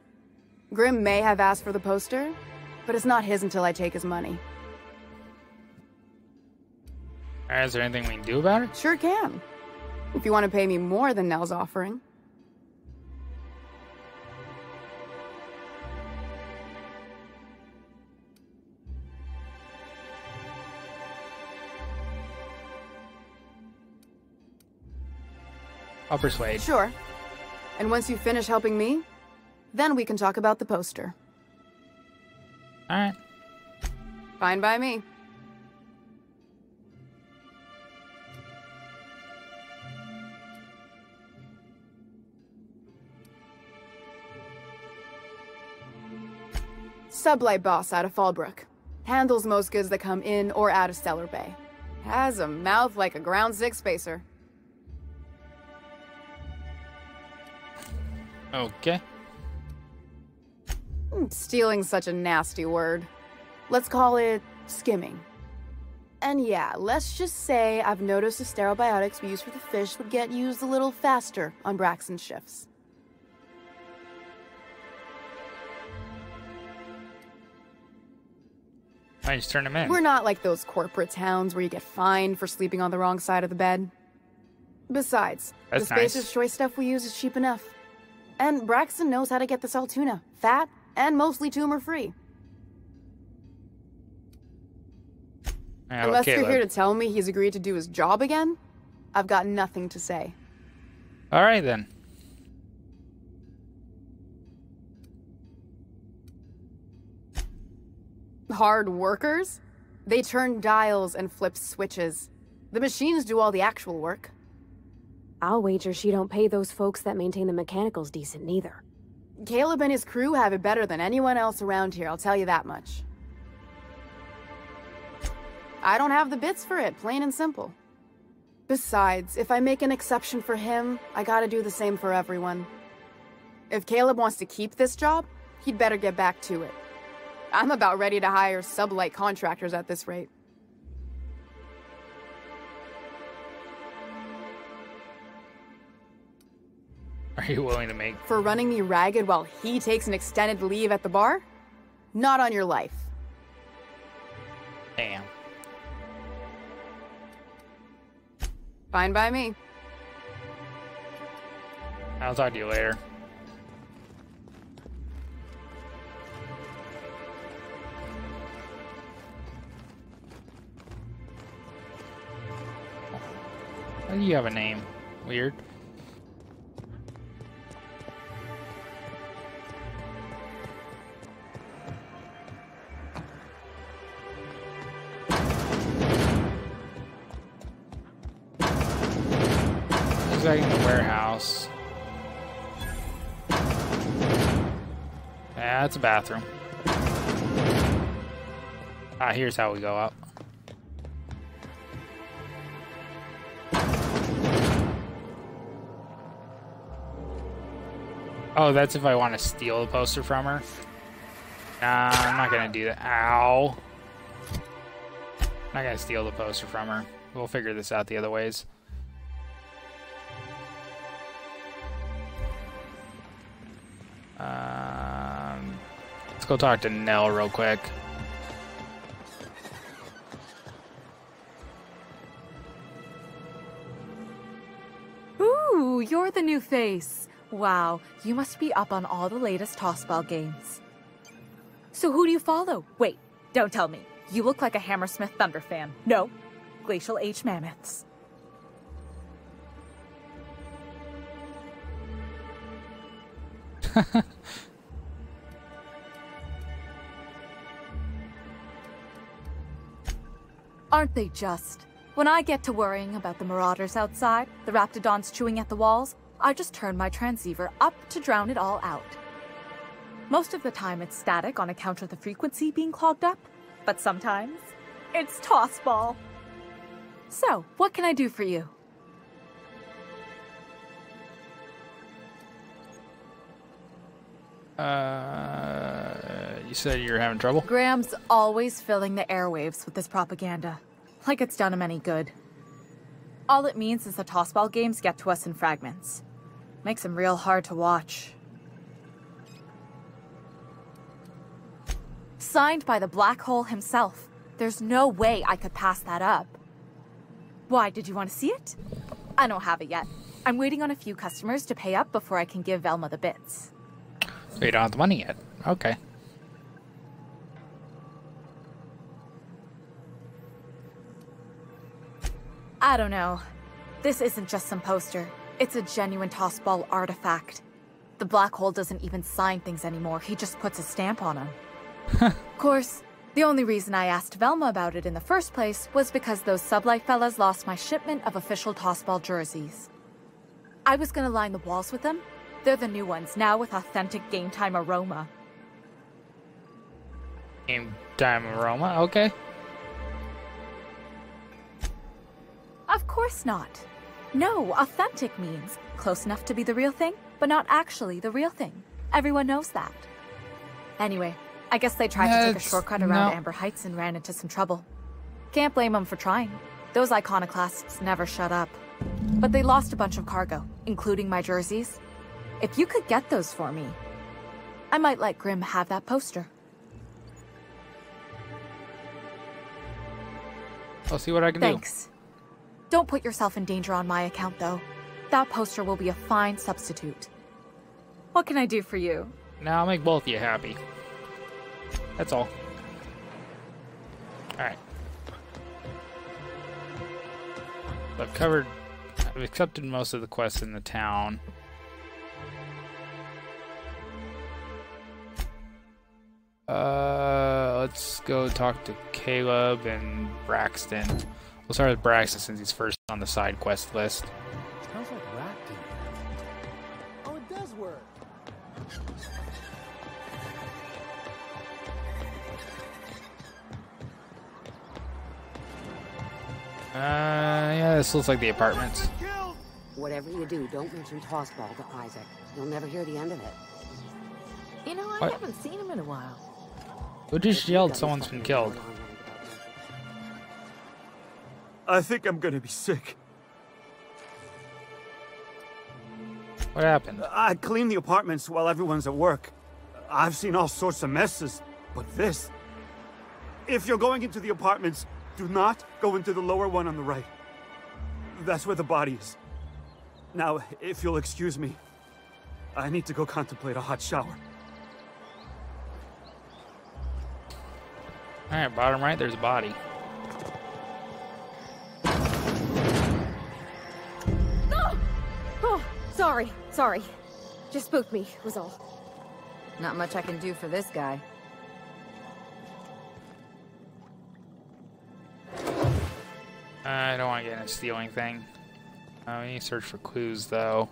Speaker 22: Grim may have asked for the poster, but it's not his until I take his money.
Speaker 1: Is there anything we can do about it?
Speaker 22: Sure can. If you want to pay me more than Nell's offering.
Speaker 1: I'll persuade.
Speaker 22: Sure. And once you finish helping me, then we can talk about the poster.
Speaker 1: Alright.
Speaker 22: Fine by me. Sublight boss out of Fallbrook. Handles most goods that come in or out of Stellar Bay. Has a mouth like a ground six spacer.
Speaker 1: Okay.
Speaker 22: Hmm, Stealing's such a nasty word. Let's call it skimming. And yeah, let's just say I've noticed the sterile biotics we use for the fish would get used a little faster on Braxton shifts.
Speaker 1: I just turn him in.
Speaker 22: We're not like those corporate towns where you get fined for sleeping on the wrong side of the bed. Besides,
Speaker 1: That's
Speaker 22: the
Speaker 1: nice.
Speaker 22: Spacer's Choice stuff we use is cheap enough. And Braxton knows how to get this saltuna, fat, and mostly tumor free. Unless
Speaker 1: okay,
Speaker 22: you're here to tell me he's agreed to do his job again, I've got nothing to say.
Speaker 1: Alright then.
Speaker 22: Hard workers? They turn dials and flip switches. The machines do all the actual work.
Speaker 13: I'll wager she don't pay those folks that maintain the mechanicals decent neither.
Speaker 22: Caleb and his crew have it better than anyone else around here, I'll tell you that much. I don't have the bits for it, plain and simple. Besides, if I make an exception for him, I gotta do the same for everyone. If Caleb wants to keep this job, he'd better get back to it. I'm about ready to hire sublight contractors at this rate.
Speaker 1: Are you willing to make
Speaker 22: For running me ragged while he takes an extended leave at the bar? Not on your life.
Speaker 1: Damn.
Speaker 22: Fine by me.
Speaker 1: I'll talk to you later. Why do you have a name? Weird. In the warehouse. Yeah, it's a bathroom. Ah, here's how we go up. Oh, that's if I want to steal the poster from her. Nah, I'm not gonna do that. Ow. I'm not gonna steal the poster from her. We'll figure this out the other ways. Um, let's go talk to Nell real quick.
Speaker 23: Ooh, you're the new face. Wow, you must be up on all the latest tossball games. So who do you follow? Wait, don't tell me. You look like a Hammersmith Thunder fan. No, Glacial Age Mammoths. Aren't they just? When I get to worrying about the marauders outside, the raptidons chewing at the walls, I just turn my transceiver up to drown it all out. Most of the time it's static on account of the frequency being clogged up, but sometimes it's tossball. So, what can I do for you?
Speaker 1: Uh, you said you're having trouble?
Speaker 23: Graham's always filling the airwaves with this propaganda, like it's done him any good. All it means is the tossball games get to us in fragments. Makes them real hard to watch. Signed by the Black Hole himself. There's no way I could pass that up. Why, did you want to see it? I don't have it yet. I'm waiting on a few customers to pay up before I can give Velma the bits.
Speaker 1: So you don't have the money yet. Okay.
Speaker 23: I don't know. This isn't just some poster. It's a genuine tossball artifact. The black hole doesn't even sign things anymore. He just puts a stamp on them. of course, the only reason I asked Velma about it in the first place was because those sublight fellas lost my shipment of official tossball jerseys. I was gonna line the walls with them. They're the new ones, now with authentic game time aroma.
Speaker 1: Game time aroma, okay.
Speaker 23: Of course not. No, authentic means close enough to be the real thing, but not actually the real thing. Everyone knows that. Anyway, I guess they tried to take a shortcut around
Speaker 1: no.
Speaker 23: Amber Heights and ran into some trouble. Can't blame them for trying. Those iconoclasts never shut up. But they lost a bunch of cargo, including my jerseys. If you could get those for me, I might let Grim have that poster.
Speaker 1: I'll see what I can do.
Speaker 23: Thanks. Don't put yourself in danger on my account, though. That poster will be a fine substitute. What can I do for you?
Speaker 1: Now I'll make both of you happy. That's all. Alright. I've covered I've accepted most of the quests in the town. Uh, let's go talk to Caleb and Braxton. We'll start with Braxton since he's first on the side quest list.
Speaker 17: Smells like rat deer. Oh, it does work.
Speaker 1: Uh, yeah, this looks like the apartments.
Speaker 24: Whatever you do, don't mention tossball to Isaac. You'll never hear the end of it.
Speaker 6: You know, I
Speaker 1: What?
Speaker 6: haven't seen him in a while.
Speaker 1: Who just yelled someone's been killed?
Speaker 25: I think I'm gonna be sick.
Speaker 1: What happened?
Speaker 25: I clean the apartments while everyone's at work. I've seen all sorts of messes, but this. If you're going into the apartments, do not go into the lower one on the right. That's where the body is. Now, if you'll excuse me, I need to go contemplate a hot shower.
Speaker 1: Alright, bottom right, there's a body.
Speaker 9: Oh! oh, sorry, sorry. Just spooked me, was all.
Speaker 6: Not much I can do for this guy.
Speaker 1: I don't want to get in a stealing thing. Uh, we need to search for clues, though.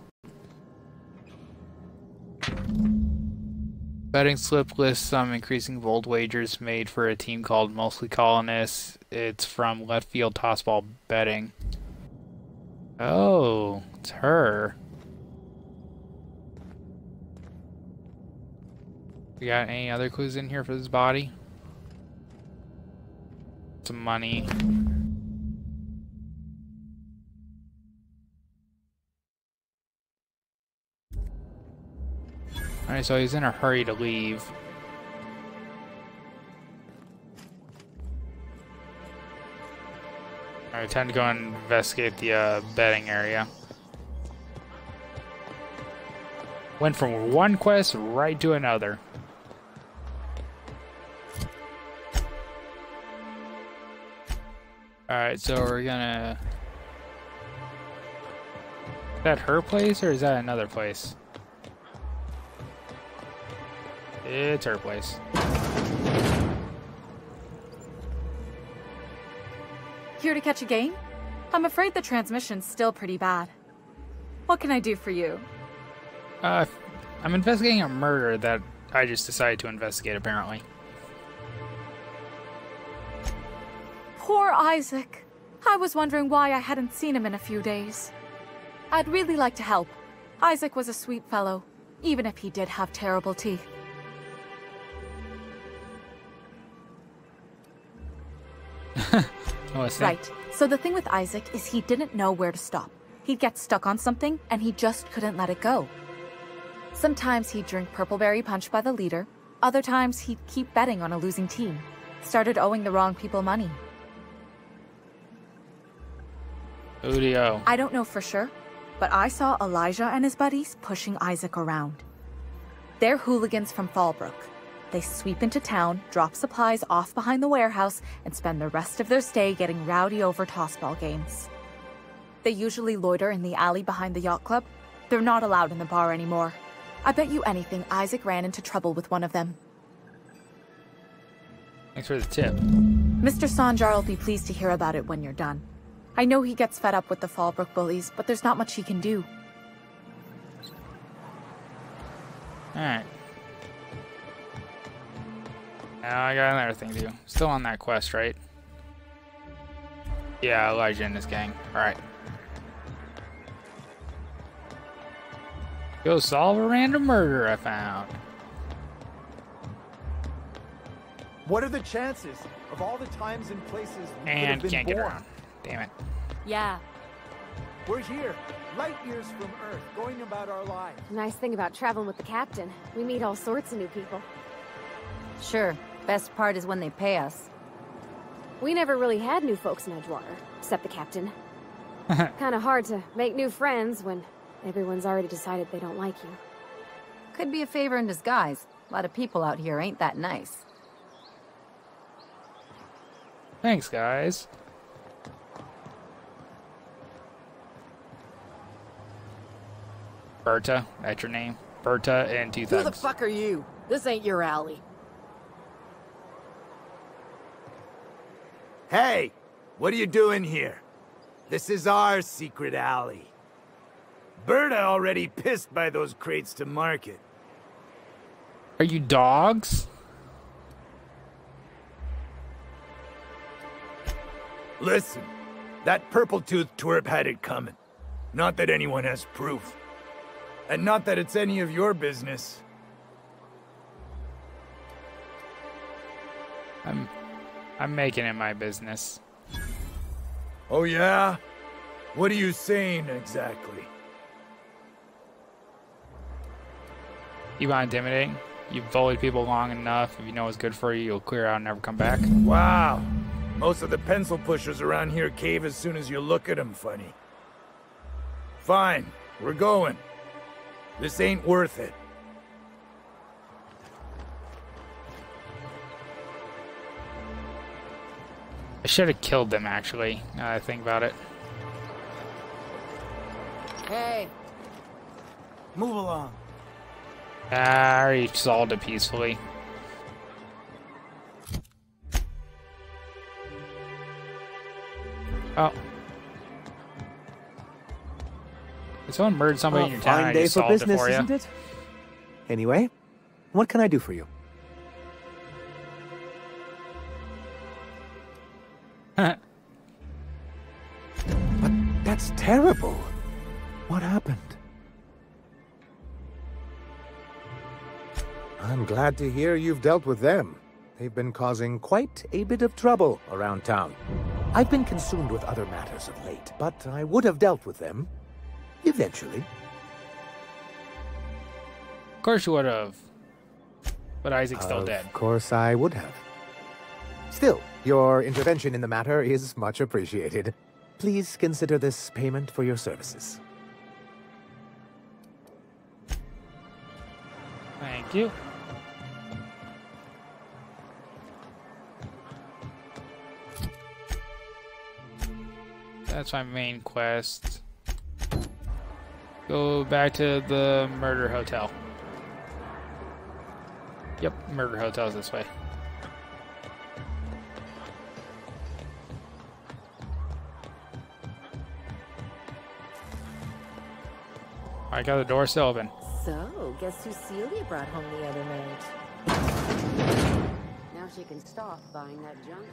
Speaker 1: Betting slip lists some increasing bold wagers made for a team called Mostly Colonists. It's from left field tossball betting. Oh, it's her. We got any other clues in here for this body? Some money. Alright, so he's in a hurry to leave. Alright, time to go and investigate the uh, betting area. Went from one quest right to another. Alright, so we're gonna... Is that her place or is that another place? It's her place.
Speaker 23: Here to catch a game? I'm afraid the transmission's still pretty bad. What can I do for you?
Speaker 1: Uh, I'm investigating a murder that I just decided to investigate, apparently.
Speaker 23: Poor Isaac. I was wondering why I hadn't seen him in a few days. I'd really like to help. Isaac was a sweet fellow, even if he did have terrible teeth.
Speaker 1: Oh.
Speaker 23: Right. So the thing with Isaac is he didn't know where to stop. He'd get stuck on something, and he just couldn't let it go. Sometimes he'd drink Purpleberry Punch by the leader. other times he'd keep betting on a losing team. Started owing the wrong people money.
Speaker 1: Udio.
Speaker 23: I don't know for sure, but I saw Elijah and his buddies pushing Isaac around. They're hooligans from Fallbrook. They sweep into town, drop supplies off behind the warehouse, and spend the rest of their stay getting rowdy over tossball games. They usually loiter in the alley behind the yacht club. They're not allowed in the bar anymore. I bet you anything Isaac ran into trouble with one of them.
Speaker 1: Thanks for the tip.
Speaker 23: Mr. Sanjar will be pleased to hear about it when you're done. I know he gets fed up with the Fallbrook bullies, but there's not much he can do.
Speaker 1: Alright. Now I got another thing to do. Still on that quest, right? Yeah, Elijah and his gang. Alright. Go solve a random murder I found.
Speaker 26: What are the chances of all the times and places we could have
Speaker 1: And
Speaker 26: been
Speaker 1: can't get
Speaker 26: born?
Speaker 1: around. Damn it.
Speaker 23: Yeah.
Speaker 26: We're here, light years from Earth, going about our lives.
Speaker 13: Nice thing about traveling with the captain. We meet all sorts of new people.
Speaker 6: Sure. Best part is when they pay us.
Speaker 13: We never really had new folks in Edgewater, except the captain. Kinda hard to make new friends when everyone's already decided they don't like you.
Speaker 6: Could be a favor in disguise. A lot of people out here ain't that nice.
Speaker 1: Thanks, guys. Berta, that's your name. Berta and two
Speaker 27: Who the fuck are you? This ain't your alley.
Speaker 4: Hey, what are you doing here? This is our secret alley. Berta already pissed by those crates to market.
Speaker 1: Are you dogs?
Speaker 4: Listen, that purple-toothed twerp had it coming. Not that anyone has proof. And not that it's any of your business.
Speaker 1: I'm I'm making it my business.
Speaker 4: Oh yeah? What are you saying exactly?
Speaker 1: You want intimidating? You've bullied people long enough. If you know what's good for you, you'll clear out and never come back.
Speaker 4: Wow. Most of the pencil pushers around here cave as soon as you look at them funny. Fine, we're going. This ain't worth it.
Speaker 1: I should have killed them, actually, now that I think about it.
Speaker 27: Hey,
Speaker 4: Move along.
Speaker 1: Ah, I already solved it peacefully. Oh. Did someone murder somebody
Speaker 21: A
Speaker 1: in your town and
Speaker 21: fine
Speaker 1: I
Speaker 21: day
Speaker 1: just
Speaker 21: for business,
Speaker 1: it for
Speaker 21: isn't it? Anyway, what can I do for you? Glad to hear you've dealt with them. They've been causing quite a bit of trouble around town. I've been consumed with other matters of late, but I would have dealt with them eventually.
Speaker 1: Of course you would have. But Isaac's still
Speaker 21: of
Speaker 1: dead.
Speaker 21: Of course I would have. Still, your intervention in the matter is much appreciated. Please consider this payment for your services.
Speaker 1: Thank you. That's my main quest. Go back to the murder hotel. Yep, murder hotel's this way. I got the door still open.
Speaker 24: So, guess who Celia brought home the other night? Now she can stop buying that junk.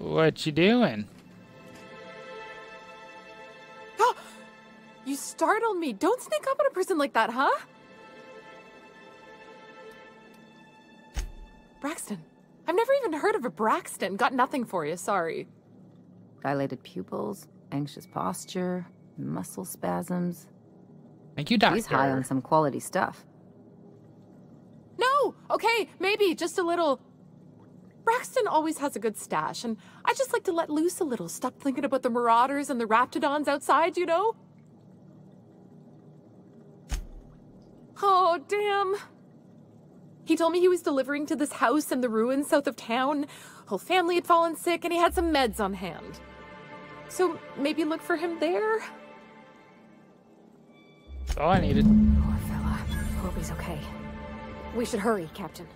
Speaker 1: What you doing?
Speaker 20: You startled me. Don't sneak up on a person like that, huh? Braxton. I've never even heard of a Braxton. Got nothing for you, sorry.
Speaker 6: Dilated pupils, anxious posture, muscle spasms.
Speaker 1: Thank you, doctor.
Speaker 6: He's high on some quality stuff.
Speaker 20: No! Okay, maybe, just a little. Braxton always has a good stash, and I just like to let loose a little. Stop thinking about the marauders and the raptidons outside, you know? Oh, damn. He told me he was delivering to this house in the ruins south of town. Whole family had fallen sick, and he had some meds on hand. So maybe look for him there?
Speaker 1: That's all I needed.
Speaker 13: Poor fella. Hope he's okay. We should hurry, Captain.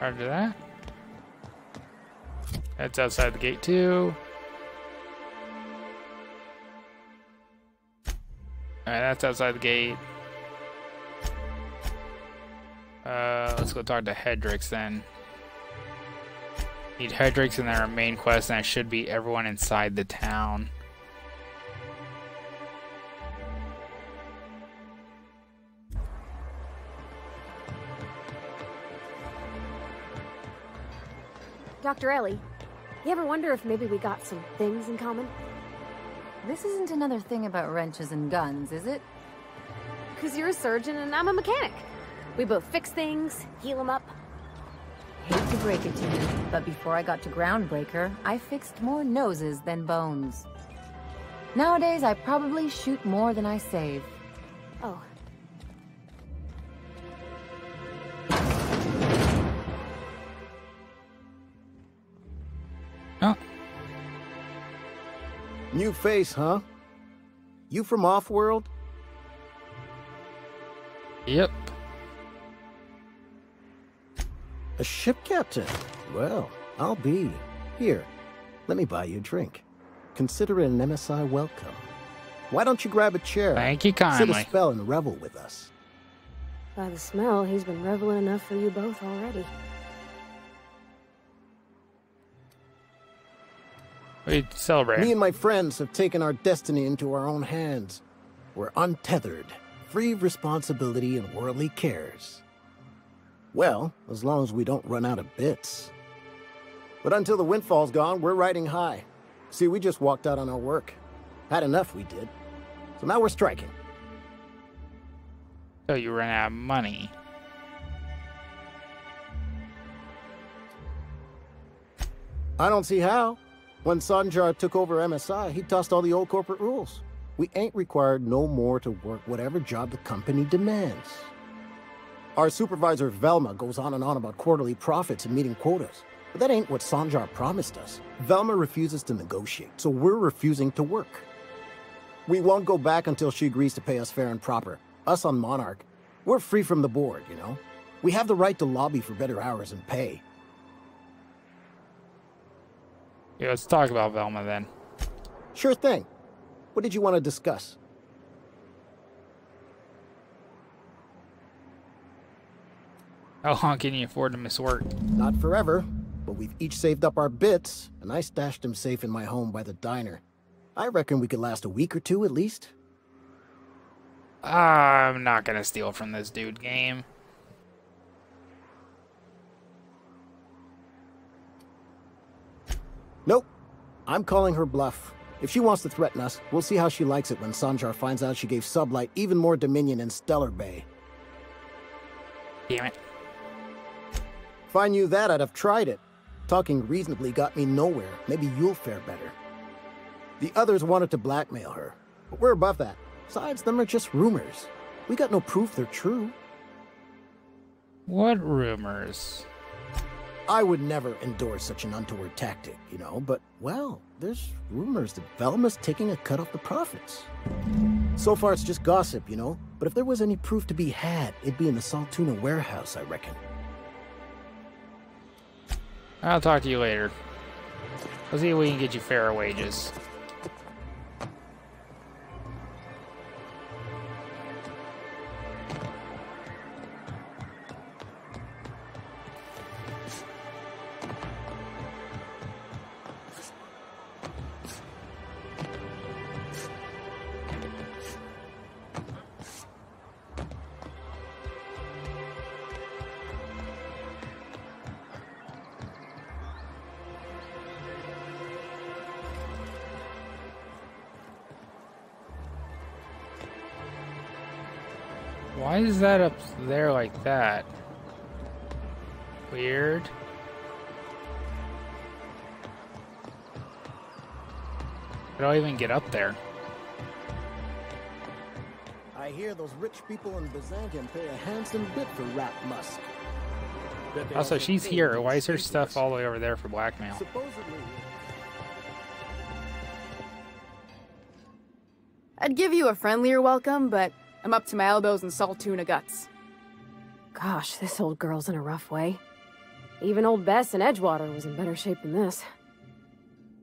Speaker 1: Roger that. That's outside the gate too. Alright, that's outside the gate. Uh, let's go talk to Hedrix then. Need Hedrix in our main quest, and that should be everyone inside the town.
Speaker 13: Dr. Ellie, you ever wonder if maybe we got some things in common?
Speaker 6: This isn't another thing about wrenches and guns, is it?
Speaker 13: Because you're a surgeon and I'm a mechanic. We both fix things, heal them up.
Speaker 6: Hate to break it to you, but before I got to Groundbreaker, I fixed more noses than bones. Nowadays, I probably shoot more than I save.
Speaker 13: Oh.
Speaker 28: New face, huh? You from Offworld?
Speaker 1: Yep.
Speaker 28: A ship captain? Well, I'll be. Here, let me buy you a drink. Consider it an MSI welcome. Why don't you grab a chair?
Speaker 1: Thank you kindly.
Speaker 28: Sit a spell and revel with us.
Speaker 13: By the smell, he's been reveling enough for you both already.
Speaker 1: We celebrate.
Speaker 28: Me and my friends have taken our destiny into our own hands. We're untethered, free of responsibility and worldly cares. Well, as long as we don't run out of bits. But until the windfall's gone, we're riding high. See, we just walked out on our work. Had enough, we did. So now we're striking.
Speaker 1: So you ran out of money.
Speaker 28: I don't see how. When Sanjar took over MSI, he tossed all the old corporate rules. We ain't required no more to work whatever job the company demands. Our supervisor Velma goes on and on about quarterly profits and meeting quotas. But that ain't what Sanjar promised us. Velma refuses to negotiate, so we're refusing to work. We won't go back until she agrees to pay us fair and proper. Us on Monarch, we're free from the board, you know? We have the right to lobby for better hours and pay.
Speaker 1: Yeah, let's talk about Velma then.
Speaker 28: Sure thing. What did you want to discuss?
Speaker 1: How long can you afford to miss work?
Speaker 28: Not forever, but we've each saved up our bits, and I stashed them safe in my home by the diner. I reckon we could last a week or two at least.
Speaker 1: I'm not gonna steal from this dude game.
Speaker 28: Nope. I'm calling her bluff. If she wants to threaten us, we'll see how she likes it when Sanjar finds out she gave Sublight even more dominion in Stellar Bay.
Speaker 1: Damn it.
Speaker 28: If I knew that, I'd have tried it. Talking reasonably got me nowhere. Maybe you'll fare better. The others wanted to blackmail her, but we're above that. Besides, them are just rumors. We got no proof they're true.
Speaker 1: What rumors?
Speaker 28: I would never endorse such an untoward tactic, you know, but, well, there's rumors that Velma's taking a cut off the profits. So far, it's just gossip, you know, but if there was any proof to be had, it'd be in the Saltuna warehouse, I reckon.
Speaker 1: I'll talk to you later. Let's see if we can get you fairer wages. Why is that up there like that? Weird. How do I even get up there?
Speaker 28: I hear those rich people in Byzantium pay a handsome bit for rat musk.
Speaker 1: Also, she's here. Why is her stuff all the way over there for blackmail?
Speaker 28: Supposedly,
Speaker 22: I'd give you a friendlier welcome, but I'm up to my elbows in saltuna guts.
Speaker 13: Gosh, this old girl's in a rough way. Even old Bess in Edgewater was in better shape than this.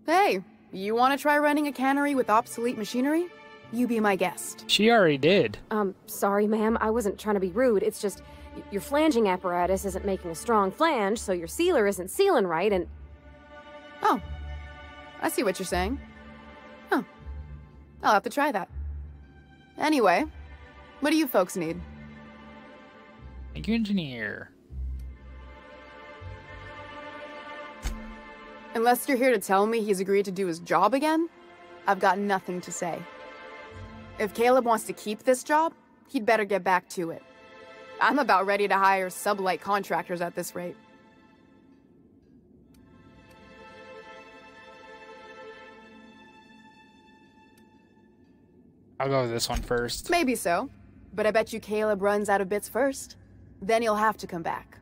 Speaker 22: Hey, you want to try running a cannery with obsolete machinery? You be my guest.
Speaker 1: She already did.
Speaker 13: Um, sorry, ma'am. I wasn't trying to be rude. It's just your flanging apparatus isn't making a strong flange, so your sealer isn't sealing right, and
Speaker 22: Oh, I see what you're saying. Huh. I'll have to try that. Anyway, what do you folks need?
Speaker 1: Thank you, engineer.
Speaker 22: Unless you're here to tell me he's agreed to do his job again, I've got nothing to say. If Caleb wants to keep this job, he'd better get back to it. I'm about ready to hire sublight contractors at this rate.
Speaker 1: I'll go with this one first.
Speaker 22: Maybe so, but I bet you Caleb runs out of bits first. Then he'll have to come back.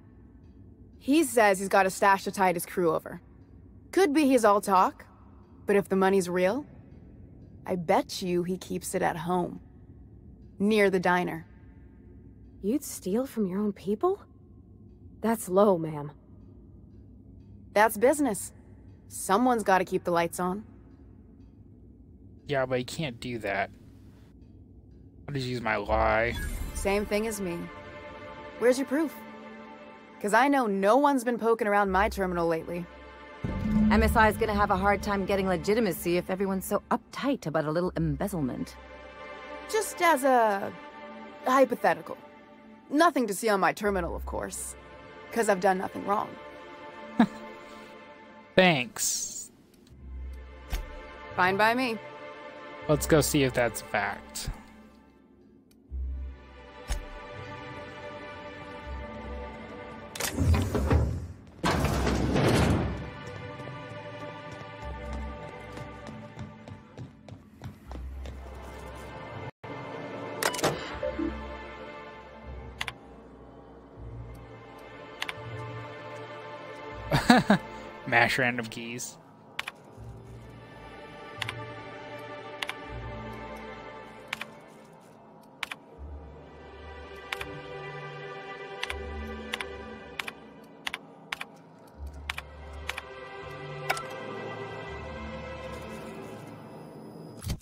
Speaker 22: He says he's got a stash to tide his crew over. Could be he's all talk, but if the money's real, I bet you he keeps it at home. Near the diner.
Speaker 13: you'd steal from your own people? That's low, ma'am.
Speaker 22: That's business. Someone's gotta keep the lights on.
Speaker 1: Yeah, but you can't do that. I'll just use my lie.
Speaker 22: Same thing as me. Where's your proof? Because I know no one's been poking around my terminal lately.
Speaker 6: MSI is gonna have a hard time getting legitimacy if everyone's so uptight about a little embezzlement.
Speaker 22: Just as a hypothetical. Nothing to see on my terminal, of course. Because I've done nothing wrong.
Speaker 1: Thanks.
Speaker 22: Fine by me.
Speaker 1: Let's go see if that's a fact. Mash random keys.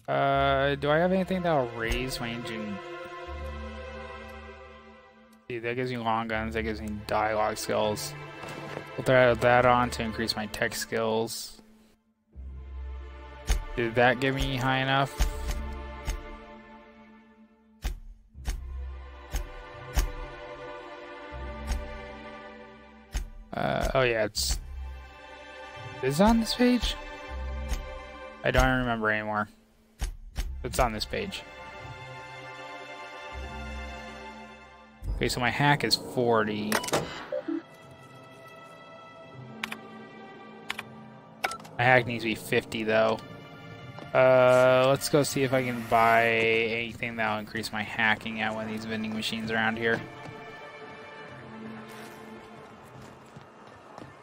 Speaker 1: Uh, do I have anything that'll raise my engine? See, that gives me long guns, that gives me dialogue skills. We'll throw that on to increase my tech skills. Did that give me high enough? Uh, oh yeah, it's... Is it on this page? I don't remember anymore. It's on this page. Okay, so my hack is 40. My hack needs to be 50 though. Uh, let's go see if I can buy anything that'll increase my hacking at one of these vending machines around here.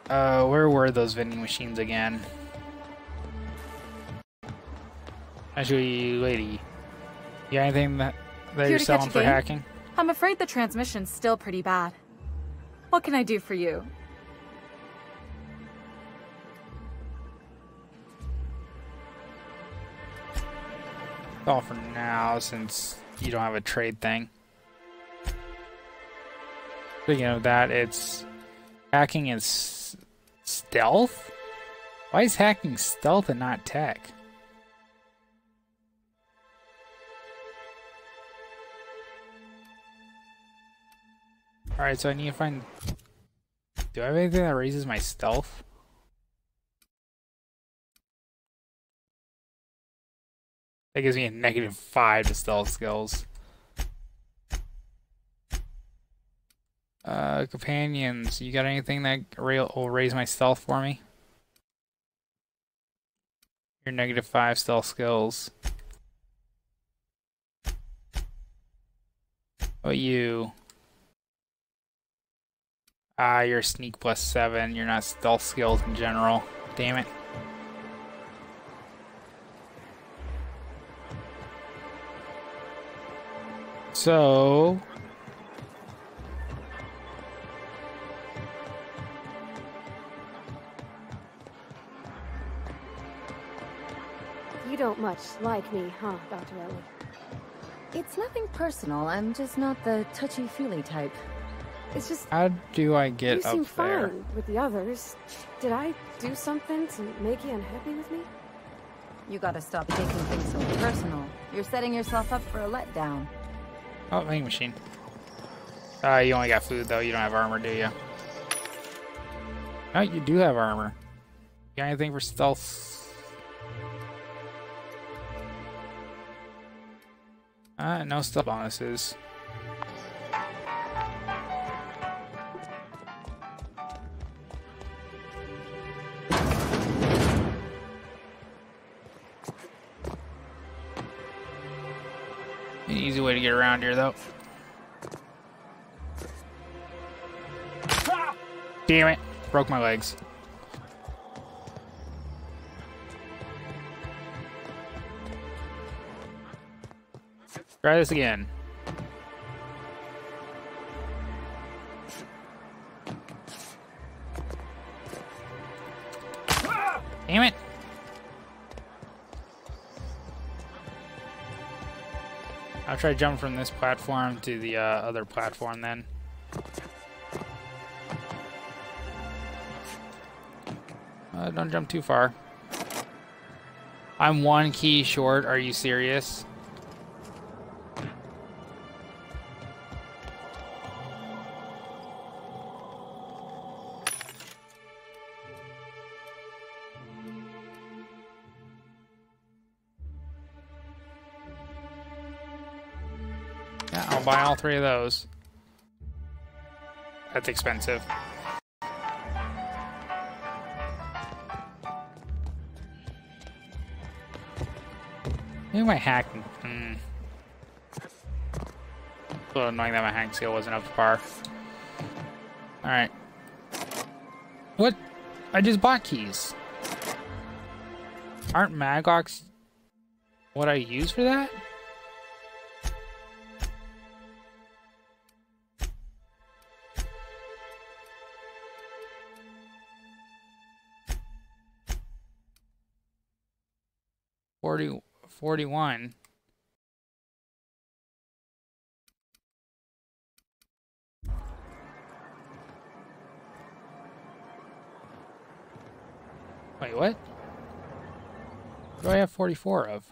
Speaker 1: Uh, where were those vending machines again? Actually, lady, you got anything that, that
Speaker 23: Here
Speaker 1: you're selling for
Speaker 23: game?
Speaker 1: hacking?
Speaker 23: I'm afraid the transmission's still pretty bad. What can I do for you?
Speaker 1: All for now since you don't have a trade thing. Speaking of that, it's hacking is stealth? Why is hacking stealth and not tech? Alright, so I need to find... Do I have anything that raises my stealth? That gives me a negative 5 to stealth skills. Uh, companions, you got anything that will raise my stealth for me? Your negative five stealth skills. What you? Ah, you're sneak plus seven. You're not stealth skills in general. Damn it. So,
Speaker 9: You don't much like me, huh, Dr. Ellie?
Speaker 6: It's nothing personal. I'm just not the touchy-feely type.
Speaker 9: It's just
Speaker 1: how do I get
Speaker 9: you seem
Speaker 1: there?
Speaker 9: fine with the others. Did I do something to make you unhappy with me?
Speaker 6: You gotta stop taking things so personal. You're setting yourself up for a letdown.
Speaker 1: Oh, vending machine. Uh, you only got food though. You don't have armor, do you? No, you do have armor. You got anything for stealth? Uh, no stealth bonuses. Easy way to get around here, though. Damn it. Broke my legs. Try this again. Damn it. I'll try jump from this platform to the uh, other platform then. Uh, don't jump too far. I'm one key short. Are you serious? All three of those. That's expensive. Maybe my hack. Hmm. A little annoying that my hack skill wasn't up to par. Alright. What? I just bought keys. Aren't Magocks what I use for that? Forty, forty-one. Wait, what? What do I have 44 of?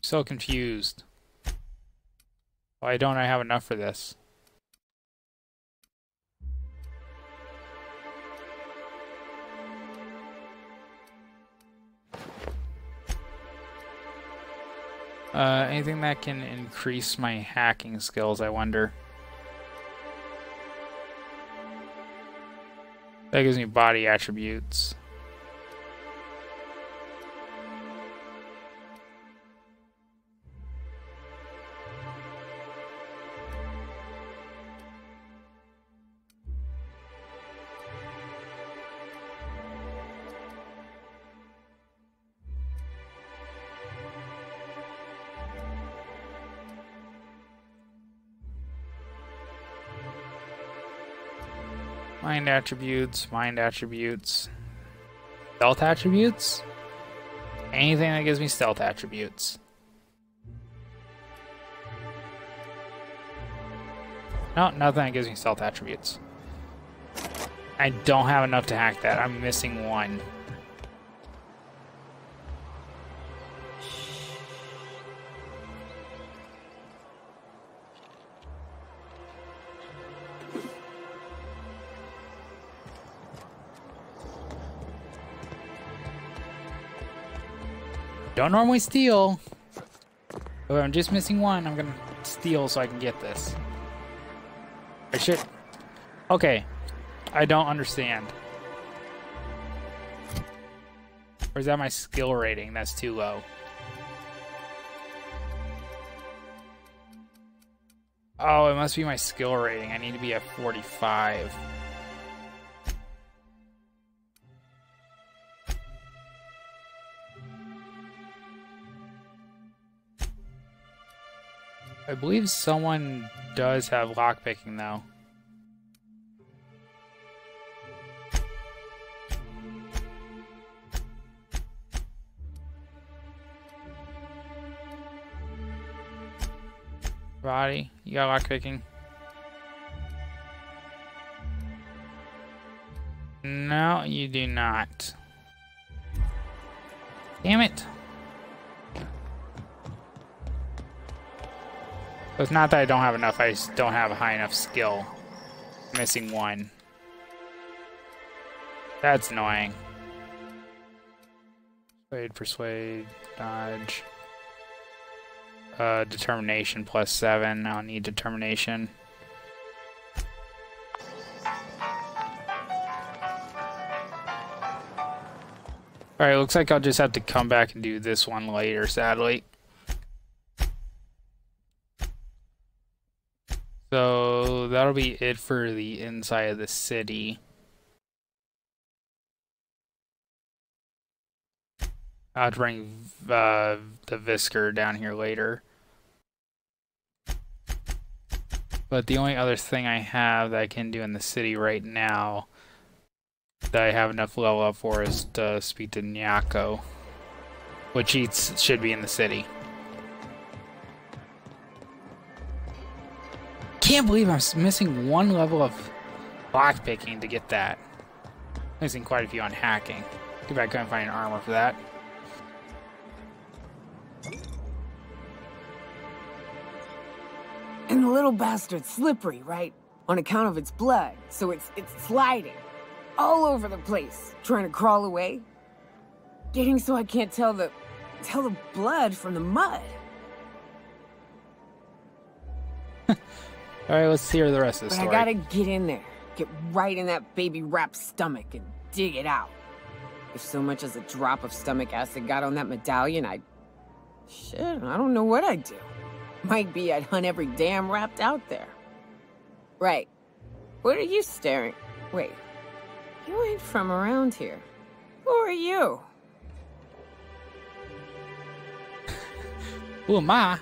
Speaker 1: So confused. Why don't I have enough for this? Uh, anything that can increase my hacking skills, I wonder. That gives me body attributes. Mind attributes, mind attributes. Stealth attributes? Anything that gives me stealth attributes. No, nothing that gives me stealth attributes. I don't have enough to hack that. I'm missing one. Don't normally steal. But I'm just missing one. I'm gonna steal so I can get this. I should. Okay. I don't understand. Or is that my skill rating? That's too low. Oh, it must be my skill rating. I need to be at 45. I believe someone does have lockpicking though. Roddy, you got lockpicking? No, you do not. Damn it. So it's not that I don't have enough, I just don't have a high enough skill. Missing one. That's annoying. Persuade, persuade, dodge. Uh, determination plus seven. I'll need determination. Alright, looks like I'll just have to come back and do this one later, sadly. So that'll be it for the inside of the city. I'll bring uh, the Visker down here later. But the only other thing I have that I can do in the city right now that I have enough level up for is to speak to Nyoka, which should be in the city. I can't believe I'm missing one level of lockpicking to get that. Missing quite a few on hacking. Too bad I couldn't find an armor for that.
Speaker 29: And the little bastard's slippery, right? On account of its blood, so it's it's sliding all over the place, trying to crawl away. Getting so I can't tell the tell the blood from the mud.
Speaker 1: All right, let's hear the rest of the
Speaker 29: but
Speaker 1: story.
Speaker 29: I gotta get in there, get right in that baby rap's stomach and dig it out. If so much as a drop of stomach acid got on that medallion, I'd. Shit, I don't know what I'd do. Might be I'd hunt every damn wrapped out there. Right. What are you staring? Wait. You ain't from around here. Who are you?
Speaker 1: Who am I?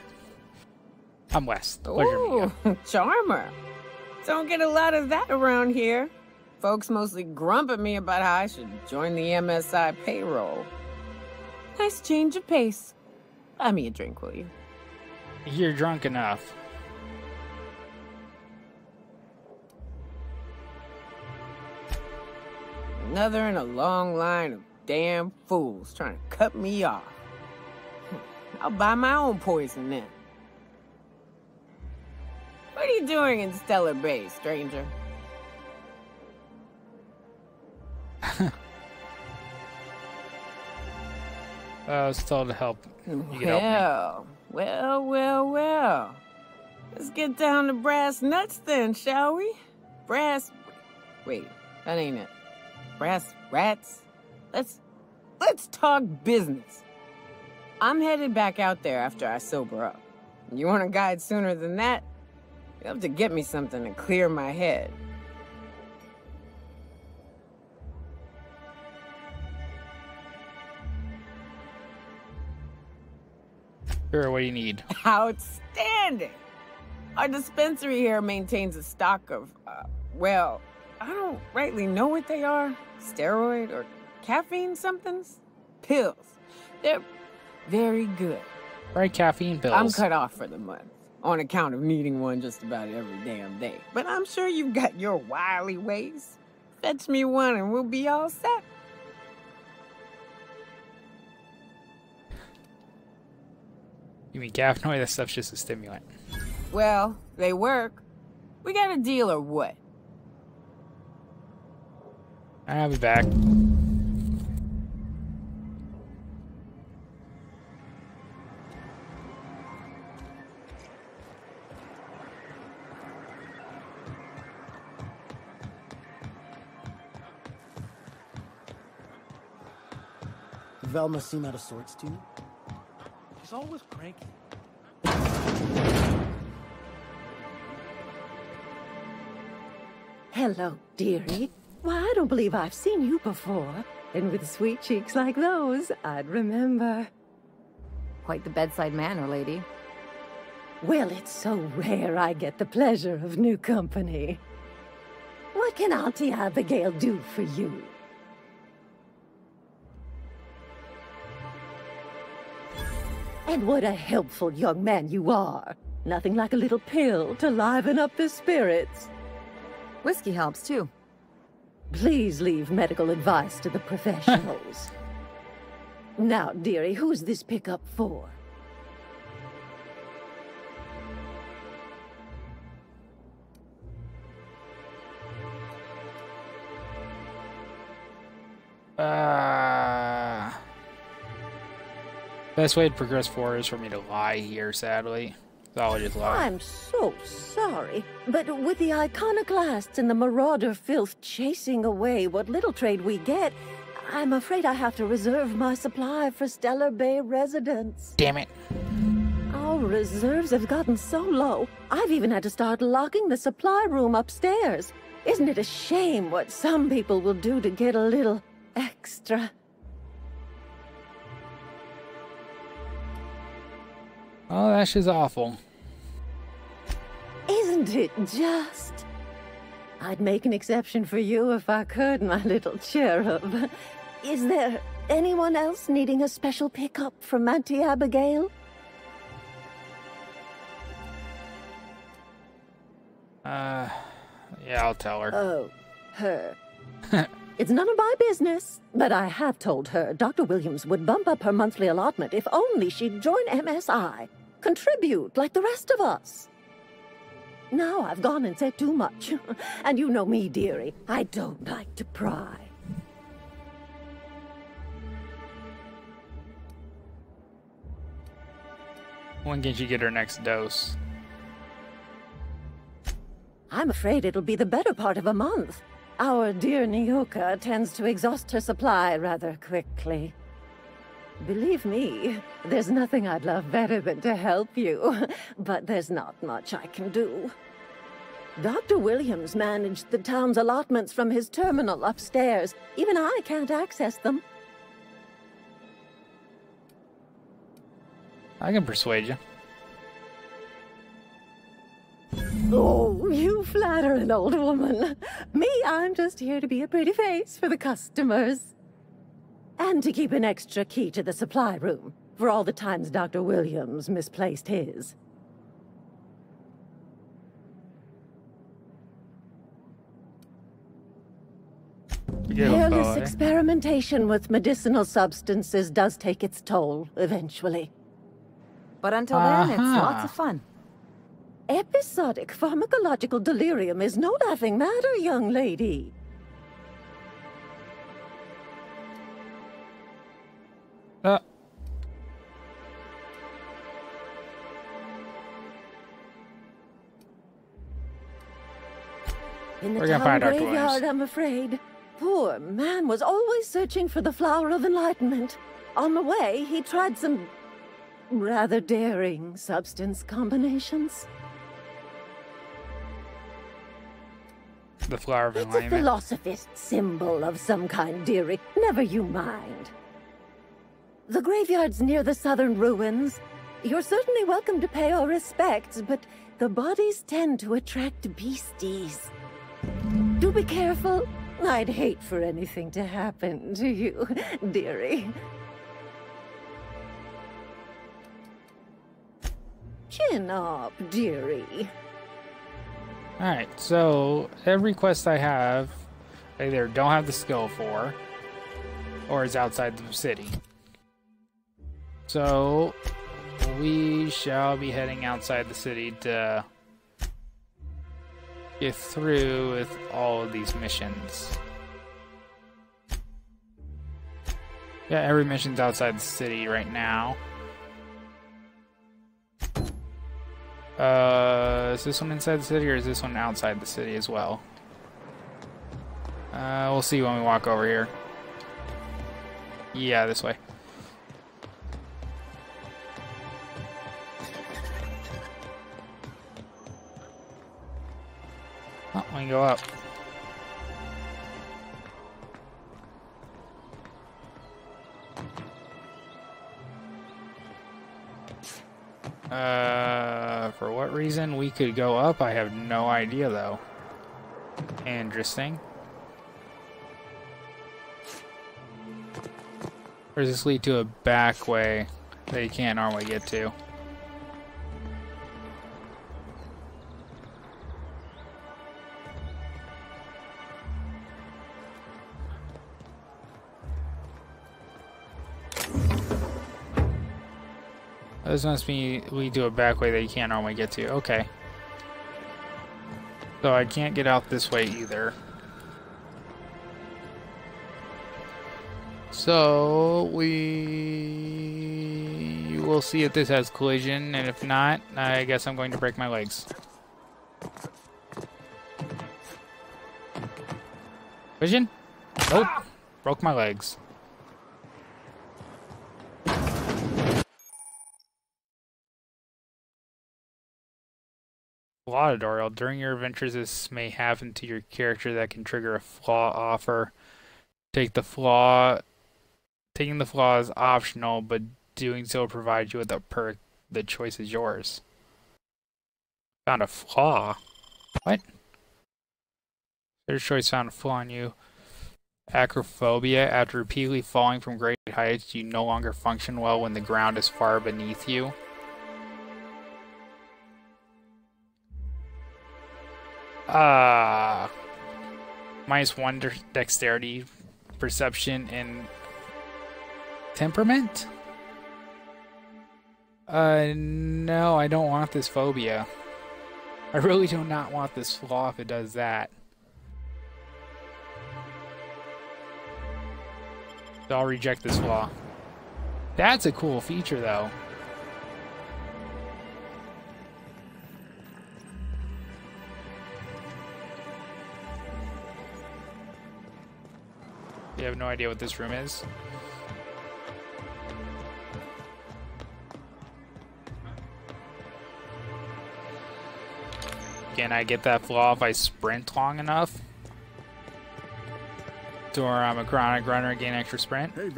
Speaker 1: I'm West. Pleasure.
Speaker 29: Ooh, charmer. Don't get a lot of that around here. Folks mostly grump at me about how I should join the MSI payroll. Nice change of pace. Buy me a drink, will you?
Speaker 1: You're drunk enough.
Speaker 29: Another in a long line of damn fools trying to cut me off. I'll buy my own poison then. What are you doing in Stellar Bay, stranger?
Speaker 1: I was told to help. You can help me.
Speaker 29: Well, well, well, well. Let's get down to brass nuts then, shall we? Brass. Wait, that ain't it. Brass rats? Let's. Let's talk business. I'm headed back out there after I sober up. You want a guide sooner than that? You have to get me something to clear my head.
Speaker 1: Sure, what do you need?
Speaker 29: Outstanding! Our dispensary here maintains a stock of, uh, well, I don't rightly know what they are. Steroid or caffeine somethings? Pills. They're very good.
Speaker 1: Right, caffeine pills.
Speaker 29: I'm cut off for the month on account of needing one just about every damn day. But I'm sure you've got your wily ways. Fetch me one and we'll be all set.
Speaker 1: You mean caffeine? That stuff's just a stimulant.
Speaker 29: Well, they work. We got a deal or what?
Speaker 1: I'll be back.
Speaker 28: Velma seem out of sorts to you?
Speaker 30: She's always cranky.
Speaker 6: Hello, dearie. Why, I don't believe I've seen you before. And with sweet cheeks like those, I'd remember.
Speaker 31: Quite the bedside manner, lady.
Speaker 6: Well, it's so rare I get the pleasure of new company. What can Auntie Abigail do for you? And what a helpful young man you are. Nothing like a little pill to liven up the spirits.
Speaker 31: Whiskey helps, too.
Speaker 6: Please leave medical advice to the professionals. now, dearie, who's this pickup for?
Speaker 1: Uh, best way to progress forward is for me to lie here, sadly. So I'll just lie.
Speaker 6: I'm so sorry, but with the iconoclasts and the marauder filth chasing away what little trade we get, I'm afraid I have to reserve my supply for Stellar Bay residents.
Speaker 1: Damn it.
Speaker 6: Our reserves have gotten so low, I've even had to start locking the supply room upstairs. Isn't it a shame what some people will do to get a little extra?
Speaker 1: Oh, that's just awful.
Speaker 6: Isn't it just? I'd make an exception for you if I could, my little cherub. Is there anyone else needing a special pickup from Auntie Abigail?
Speaker 1: Uh, yeah, I'll tell her.
Speaker 6: Oh, her. it's none of my business, but I have told her Dr. Williams would bump up her monthly allotment if only she'd join MSI. Contribute like the rest of us. Now I've gone and said too much. and you know me, dearie. I don't like to pry.
Speaker 1: When can she get her next dose?
Speaker 6: I'm afraid it'll be the better part of a month. Our dear Nyoka tends to exhaust her supply rather quickly. Believe me, there's nothing I'd love better than to help you, but there's not much I can do. Dr. Williams managed the town's allotments from his terminal upstairs. Even I can't access them.
Speaker 1: I can persuade you.
Speaker 6: Oh, you flatter an old woman. Me, I'm just here to be a pretty face for the customers. And to keep an extra key to the supply room, for all the times Dr. Williams misplaced his. Careless experimentation with medicinal substances does take its toll, eventually.
Speaker 31: But until then, it's lots of fun.
Speaker 6: Episodic pharmacological delirium is no laughing matter, young lady.
Speaker 1: Uh.
Speaker 6: In the
Speaker 1: We're gonna
Speaker 6: town
Speaker 1: find Dr.
Speaker 6: graveyard. I'm afraid. Poor man was always searching for the flower of enlightenment. On the way, he tried some rather daring substance combinations.
Speaker 1: The flower of
Speaker 6: It's a
Speaker 1: enlightenment.
Speaker 6: philosophist symbol of some kind, dearie. Never you mind. The graveyard's near the southern ruins. You're certainly welcome to pay our respects, but the bodies tend to attract beasties. Do be careful. I'd hate for anything to happen to you, dearie. Chin up, dearie.
Speaker 1: Alright, so every quest I have, I either don't have the skill for, or is outside the city. So, we shall be heading outside the city to get through with all of these missions. Yeah, every mission's outside the city right now. Uh, is this one inside the city or is this one outside the city as well? Uh, we'll see when we walk over here. Yeah, this way. Oh, we can go up. Uh, for what reason we could go up, I have no idea though. Interesting. Or does this lead to a back way that you can't normally get to? This must be lead to a back way that you can't normally get to. Okay. So I can't get out this way either. So we will see if this has collision, and if not, I guess I'm going to break my legs. Vision? Nope. Broke my legs. During your adventures, this may happen to your character that can trigger a flaw offer. Take the flaw. Taking the flaw is optional, but doing so provides you with a perk. The choice is yours. Found a flaw. What? Their choice found a flaw in you. Acrophobia. After repeatedly falling from great heights, you no longer function well when the ground is far beneath you. Uh, minus one dexterity, perception, and temperament? Uh, no, I don't want this phobia. I really do not want this flaw if it does that. So I'll reject this flaw. That's a cool feature, though. You have no idea what this room is? Can I get that flaw if I sprint long enough? To where I'm a chronic runner and gain extra sprint? Hey,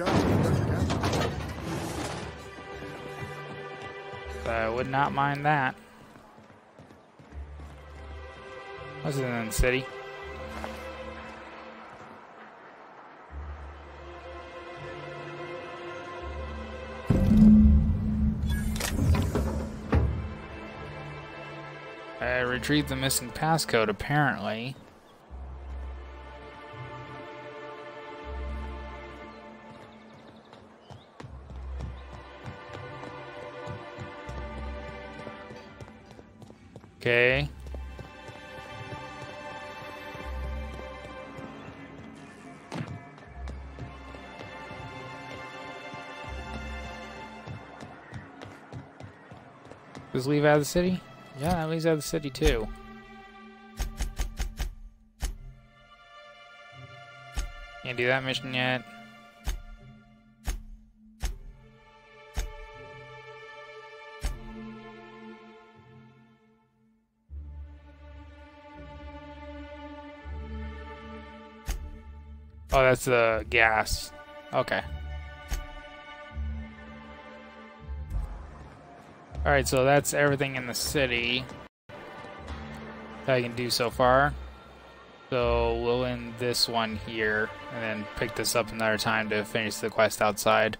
Speaker 1: I would not mind that. What's in the city? I retrieved the missing passcode, apparently. Okay. Just leave out of the city? Yeah, that leaves out the city too. Can't do that mission yet. Oh, that's the gas. Okay. Alright, so that's everything in the city that I can do so far. So we'll end this one here and then pick this up another time to finish the quest outside.